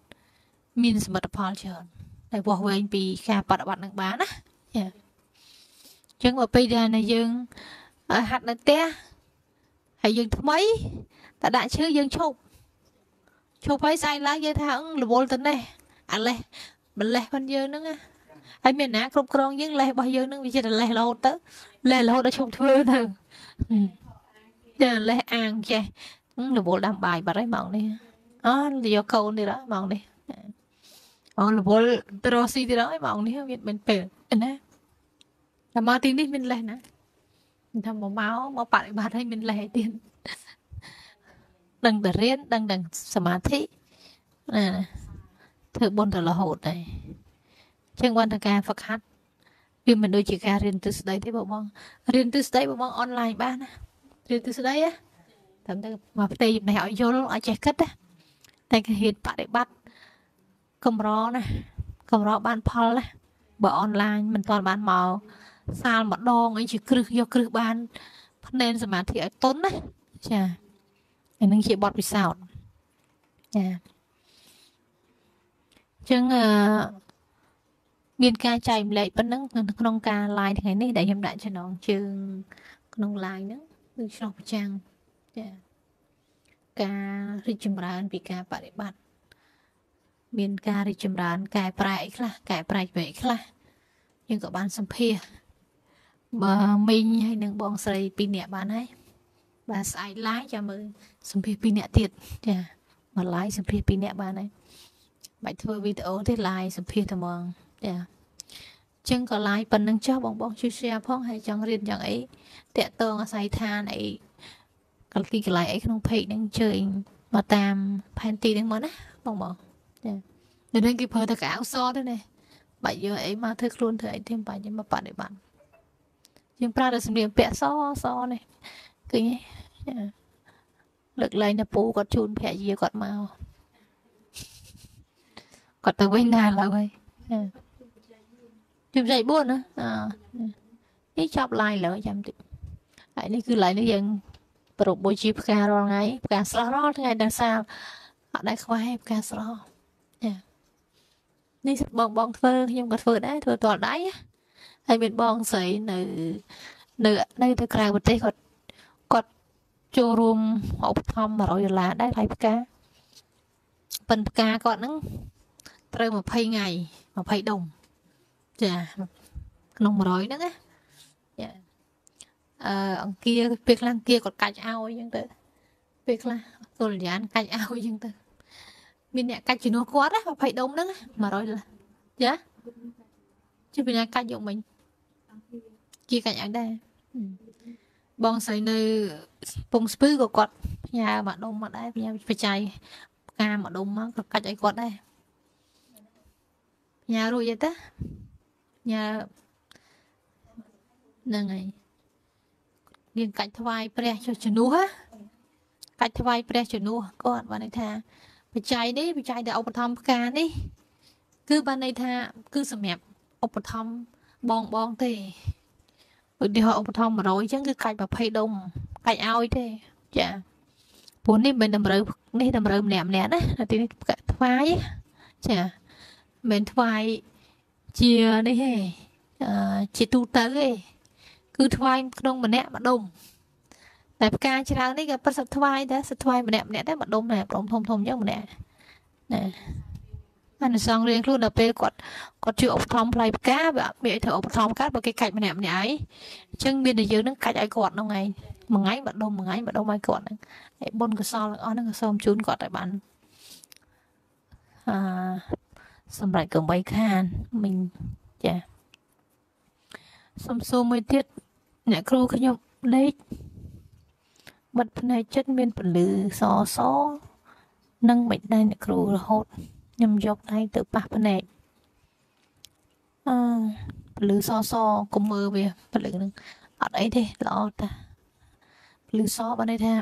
Speaker 1: មានសមិទ្ធផលច្រើនតែវាស់វែងពីការបប្រតិបត្តិនឹងបានណាចាអញ្ចឹងបើពេលដែលយើងហាត់នៅផ្ទះហើយយើងថ្មីតែដាក់ឈើយើងឈប់ឈប់ហើយស្អែកឡើងយើងថារវល់ទៅនេះអាលេះម្លេះផងយើងហ្នឹងណាហើយមានណាគ្រប់គ្រងយើងលេះរបស់យើងហ្នឹងវាជាលេះរហូតទៅលេះរហូតដល់ឈប់ធ្វើទៅតែលេះអាងចេះរវល់ដាំបាយបាត់ហើយម៉ោងនេះអូយកកូនទៀតម៉ោងនេះ អូរវល់ទៅរកស៊ីទៀតហើយម៉ោងនេះវាមានពេលណាតែមកទីនេះមានលេះណាថាមកមកមកបប្រតិបត្តិឲ្យមានលេះទៀតដឹងតែរៀនដឹងតែសមាធិណាធ្វើបុណ្យទៅរហូតដែរចឹងវន្តការហ្វឹកហាត់វាមិនដូចជាការរៀនទិសដីទេបងបងរៀនទិសដីបងបងអនឡាញបានណារៀនទិសដីណាតាមតែមកផ្ទៃចំណេះឲ្យយល់ឲ្យចេះគិតណាតែគេហ៊ានបប្រតិបត្តិ កម្រណាកម្របានផលណាបើអនឡាញមិនទាន់បានមកសាលម្ដងអីជាគ្រឹះយកគ្រឹះបានភ្នែនសមាធិឲ្យតុនណាចាអានឹងជាបទពិសោធន៍ចាចឹងអឺមានការចែកម្លែកប៉ុណ្ណឹងក្នុងការ live ថ្ងៃនេះដែលខ្ញុំដាក់ចំណងជើងក្នុង live ហ្នឹងគឺឆ្លោះប្រចាំងចាការរីកចម្រើនពីការបប្រតិបត្តិ មានការរីកចម្រើនកែប្រែអីខ្លះកែប្រែវែកខ្លះយើងក៏បានសម្ភាសបើមីងហើយនឹងបងស្រីពីរនាក់បានហើយបាទស្អែកឡាយចាំមើលសម្ភាសពីរនាក់ទៀតចាមកឡាយសម្ភាសពីរនាក់បានហើយបាច់ធ្វើវីដេអូទេឡាយសម្ភាសតែហ្មងចាចឹងក៏ឡាយប៉ុណ្្នឹងចុះបងបងជួយ share ផងហើយចង់រៀនយ៉ាងអីតាក់តងអាស័យដ្ឋានអីកលគីកន្លែងអីក្នុង page ហ្នឹងជើញមកតាមផែនទីហ្នឹងមកណាបងបងចា នៅនឹងគេប្រើតែកៅសទៅណាបាច់យកអីមកធ្វើខ្លួនធ្វើអីទេបាច់មកបដិបត្តិយើងប្រើតែសម្លៀកពាក់សសនេះឃើញទេលើកលែងតែពូគាត់ជូនភរិយាគាត់មកគាត់ទៅវិញណាឥឡូវហើយជិះចៃ4ណាអនេះចាប់ឡាយលើចាំតិចហើយនេះគឺឡាយនេះយើងប្រពបុជាផ្ការាល់ថ្ងៃផ្កាស្រស់រាល់ថ្ងៃដល់សាលអត់ដែលខ្វះផ្កាស្រស់ចា នេះបងបងធ្វើខ្ញុំក៏ធ្វើដែរធ្វើតលដៃហើយមានបងស្រីនៅនៅនៅទៅក្រៅប្រទេសគាត់គាត់ចូលរួមឧបត្ថម្ភ100ដុល្លារដែរថ្លៃផ្កាប៉ិនផ្កាគាត់ហ្នឹងត្រូវ20ថ្ងៃ20ដុំចាក្នុង100ហ្នឹងណាចាអឺអង្គាពេលខ្លះអង្គាគាត់កាច់ឲ្យអញ្ចឹងទៅពេលខ្លះកុលយានកាច់ឲ្យអញ្ចឹងទៅ មានអ្នកកាច់ជំនួសគាត់ណា20ដុំហ្នឹង100ដុល្លារចាជិះបញ្ញាកាច់យកមិញជាកាច់ឲ្យដែរបងស្រីនៅពងស្ពឺក៏គាត់ផ្ញើមកដុំមកដែរផ្ញើបច្ច័យផ្កាមកដុំមកក៏កាច់ឲ្យគាត់ដែរផ្ញើរួចទេតាផ្ញើហ្នឹងហើយយើងកាច់ថ្វាយព្រះចុះជំនួសកាច់ថ្វាយព្រះជំនួសគាត់បានន័យថា បច្ច័យនេះបច្ច័យដែលឧបត្ថម្ភផ្កានេះ គឺបានន័យថាគឺសម្រាប់ឧបត្ថម្ភបងបងទេឧទាហរណ៍ឧបត្ថម្ភ100អញ្ចឹងគឺកាច់20ដុំកាច់ឲ្យទេចាព្រោះនេះមិនតម្រូវនេះតម្រូវម្នាក់ម្នាក់ណាទីនេះថ្វាយចាមិនថ្វាយជានេះទេជាទូទៅទេគឺថ្វាយក្នុងម្នាក់ម្ដុំ តែផ្កាច្រើននេះក៏ប៉ិតសត្វថ្វាយដែរសត្វថ្វាយម្នាក់ម្នាក់ដែរម្ដុំដែរម្ដុំធំធំអញ្ចឹងម្នាក់ណាអានិសងរៀងខ្លួនដល់ពេលគាត់គាត់ជួយឧបត្ថម្ភផ្លៃផ្កាវាអត់មានអីធ្វើឧបត្ថម្ភកើតបើគេកាច់ម្នាក់ម្នាក់ឯងអញ្ចឹងមានតែយើងនឹងកាច់ឲ្យគាត់ហ្នឹងឯងមួយថ្ងៃម្ដុំមួយថ្ងៃម្ដុំឲ្យគាត់ហ្នឹងហើយបុណ្យកុសលទាំងអស់ហ្នឹងក៏សូមជូនគាត់ឲ្យបានអឺសម្រាប់កំបីខានមិញចាសុំសួរមួយទៀតអ្នកគ្រូខ្ញុំលេខ បិទភ្នែកចិត្តមានពលឺសសនិងមិនដែរអ្នកគ្រូរហូតខ្ញុំយកដៃទៅប៉ះភ្នែកអឺពលឺសសកុំមើលវាពលឺនឹងអត់អីទេល្អតាពលឺសបានន័យថា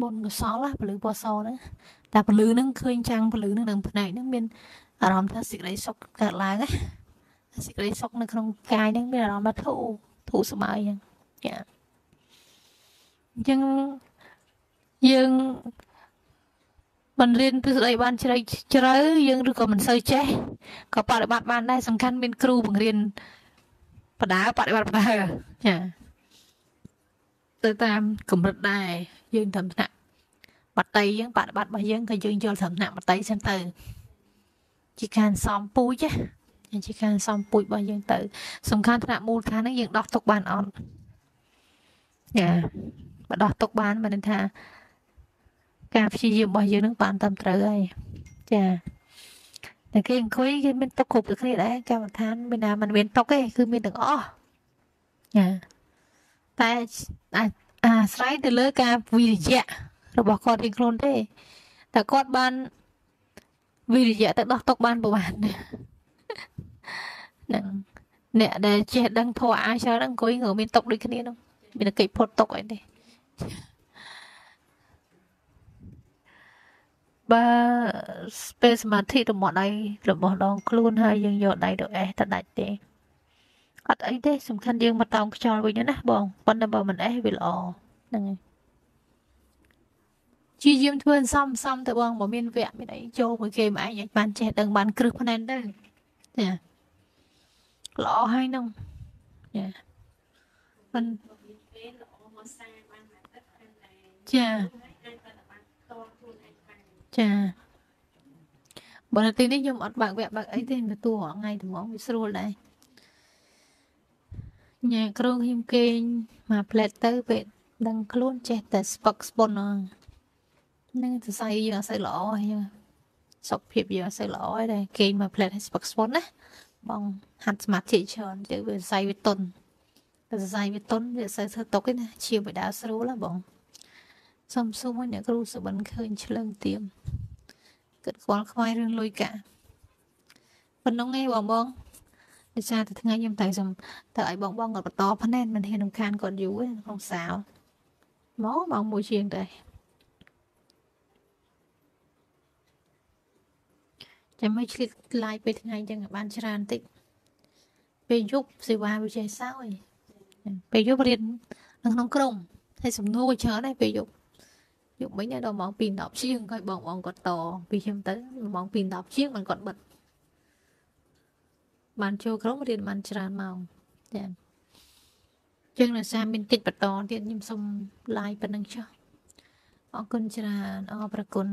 Speaker 1: បុណ្យកុសលពលឺពណ៌សហ្នឹងតែពលឺហ្នឹងឃើញចាំងពលឺហ្នឹងនឹងភ្នែកហ្នឹងមានអារម្មណ៍ថាសេចក្តីសុខកើតឡើងណាសេចក្តីសុខនៅក្នុងកាយហ្នឹងមានអារម្មណ៍ថាធូរធូរស្បើយហ្នឹងចា អញ្ចឹងយើងមិនរៀនទ្រឹស្ដីបានជ្រៅជ្រៅយើងឬក៏មិនសូវចេះក៏បប្រតិបត្តិបានដែរសំខាន់មានគ្រូបង្រៀនបដាបប្រតិបត្តិបដាចាទៅតាមកម្រិតដែរយើងត្រឹមថ្នាក់បតីយើងបប្រតិបត្តិរបស់យើងក៏យើងយល់ត្រឹមថ្នាក់បតីសិនទៅជាការសំពូជណាជាការសំពូជរបស់យើងទៅ សំខាន់ថ្នាក់មូលដ្ឋានហ្នឹងយើងដោះទុកបានអត់ចា បើដោះទុកបានមានន័យថា ការព្យាយាមរបស់យើងនឹងបានត្រឹមត្រូវហើយចាតែគេអង្គុយគេមានទុកគ្រប់ទៅគ្នាដែរកម្មដ្ឋានមានណាមិនមានទុកទេគឺមានទាំងអស់ចាតែអាស្រ័យទៅលើការវិរិយៈរបស់គាត់រៀងខ្លួនទេតែគាត់បានវិរិយៈទៅដោះទុកបានប្រហែលហ្នឹងអ្នកដែលចេះដឹងធម៌អាច្រើនអង្គុយងើមានទុកដូចគ្នានោះមានតែកិច្ចផុតទុកអីទេ បើពេលសមាធិរបស់ដៃរបស់ដងខ្លួនហើយយើងយកដៃទៅអេសទៅដាច់ទេអត់អីទេសំខាន់យើងមកតោងខ្យល់វិញណាបងប៉ុន្តែបើមិនអេសវាល្អហ្នឹងហើយជាយាមធ្វើសំសំទៅបងបើមានវគ្គមានអីចូលមួយគេមួយឯងអាចបានចេះដឹងបានគ្រឹះភ្នែនទៅចាល្អហើយហ្នឹងចាមិន ចាចាបើនៅទីនេះខ្ញុំអត់បើកវគ្គបើកអីទេទទួលរាល់ថ្ងៃត្មងវាស្រួលដែរញ៉ាគ្រូខ្ញុំគេងមកផ្លែតទៅពេលដឹងខ្លួនចេះតែស្ពឹកស្ពុនហ្នឹងសរសៃយើងអត់សូវល្អហើយសុខភាពយើងអត់សូវល្អទេតែគេងមកផ្លែតឲ្យស្ពឹកស្ពុនណាបងហាត់សមាធិច្រើនទៅវាសរសៃវាតុនតែសរសៃវាតុនវាសូវធ្វើຕົកទេណាឈាមវាដើរស្រួលណាបង សុំសួរអ្នកគ្រូសុបិនឃើញឆ្លើងទៀមគិតខ្វល់ខ្វាយរឿងលុយកាប៉ុណ្ណឹងឯងបងបងដោយសារតែថ្ងៃខ្ញុំតែសុំទៅឲ្យបងបងគាត់បន្តផ្នែនមិនហ៊ានរំខានគាត់យូរទេក្នុងសាលមកមកមួយជាងដែរចាំមិនឆ្លៀតឡាយពេលថ្ងៃចឹងបានច្រើនតិចពេលយប់សេវាវិជ័យសោយពេលយប់រៀននៅក្នុងក្រុមហើយសំណួរក៏ច្រើនដែរពេលយប់ យប់មិញដល់ម៉ោង2:10ជាងក៏បងបងគាត់តពីខ្ញុំទៅម៉ោង2:10ជាងមិនគាត់បិទបានចូលក្រុមរៀនបានច្រើនម៉ោងចាជាងនៅសាមានកិច្ចបន្តទៀតខ្ញុំសុំ live ប៉ុណ្ណឹងចុះអរគុណច្រើនអរប្រគុណ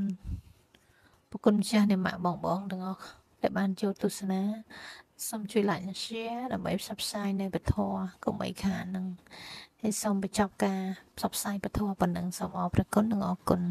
Speaker 1: ប្រគុណចាស់អ្នកម៉ាក់បងបងទាំងអស់ដែលបានចូលទស្សនាសូមជួយ like និង share ដើម្បីផ្សព្វផ្សាយនៅពធកុំអីខាននឹង ហើយសូមបញ្ចប់ការផ្សព្វផ្សាយពធប៉ុណ្ណឹងសូមអរព្រគុណនិងអរគុណ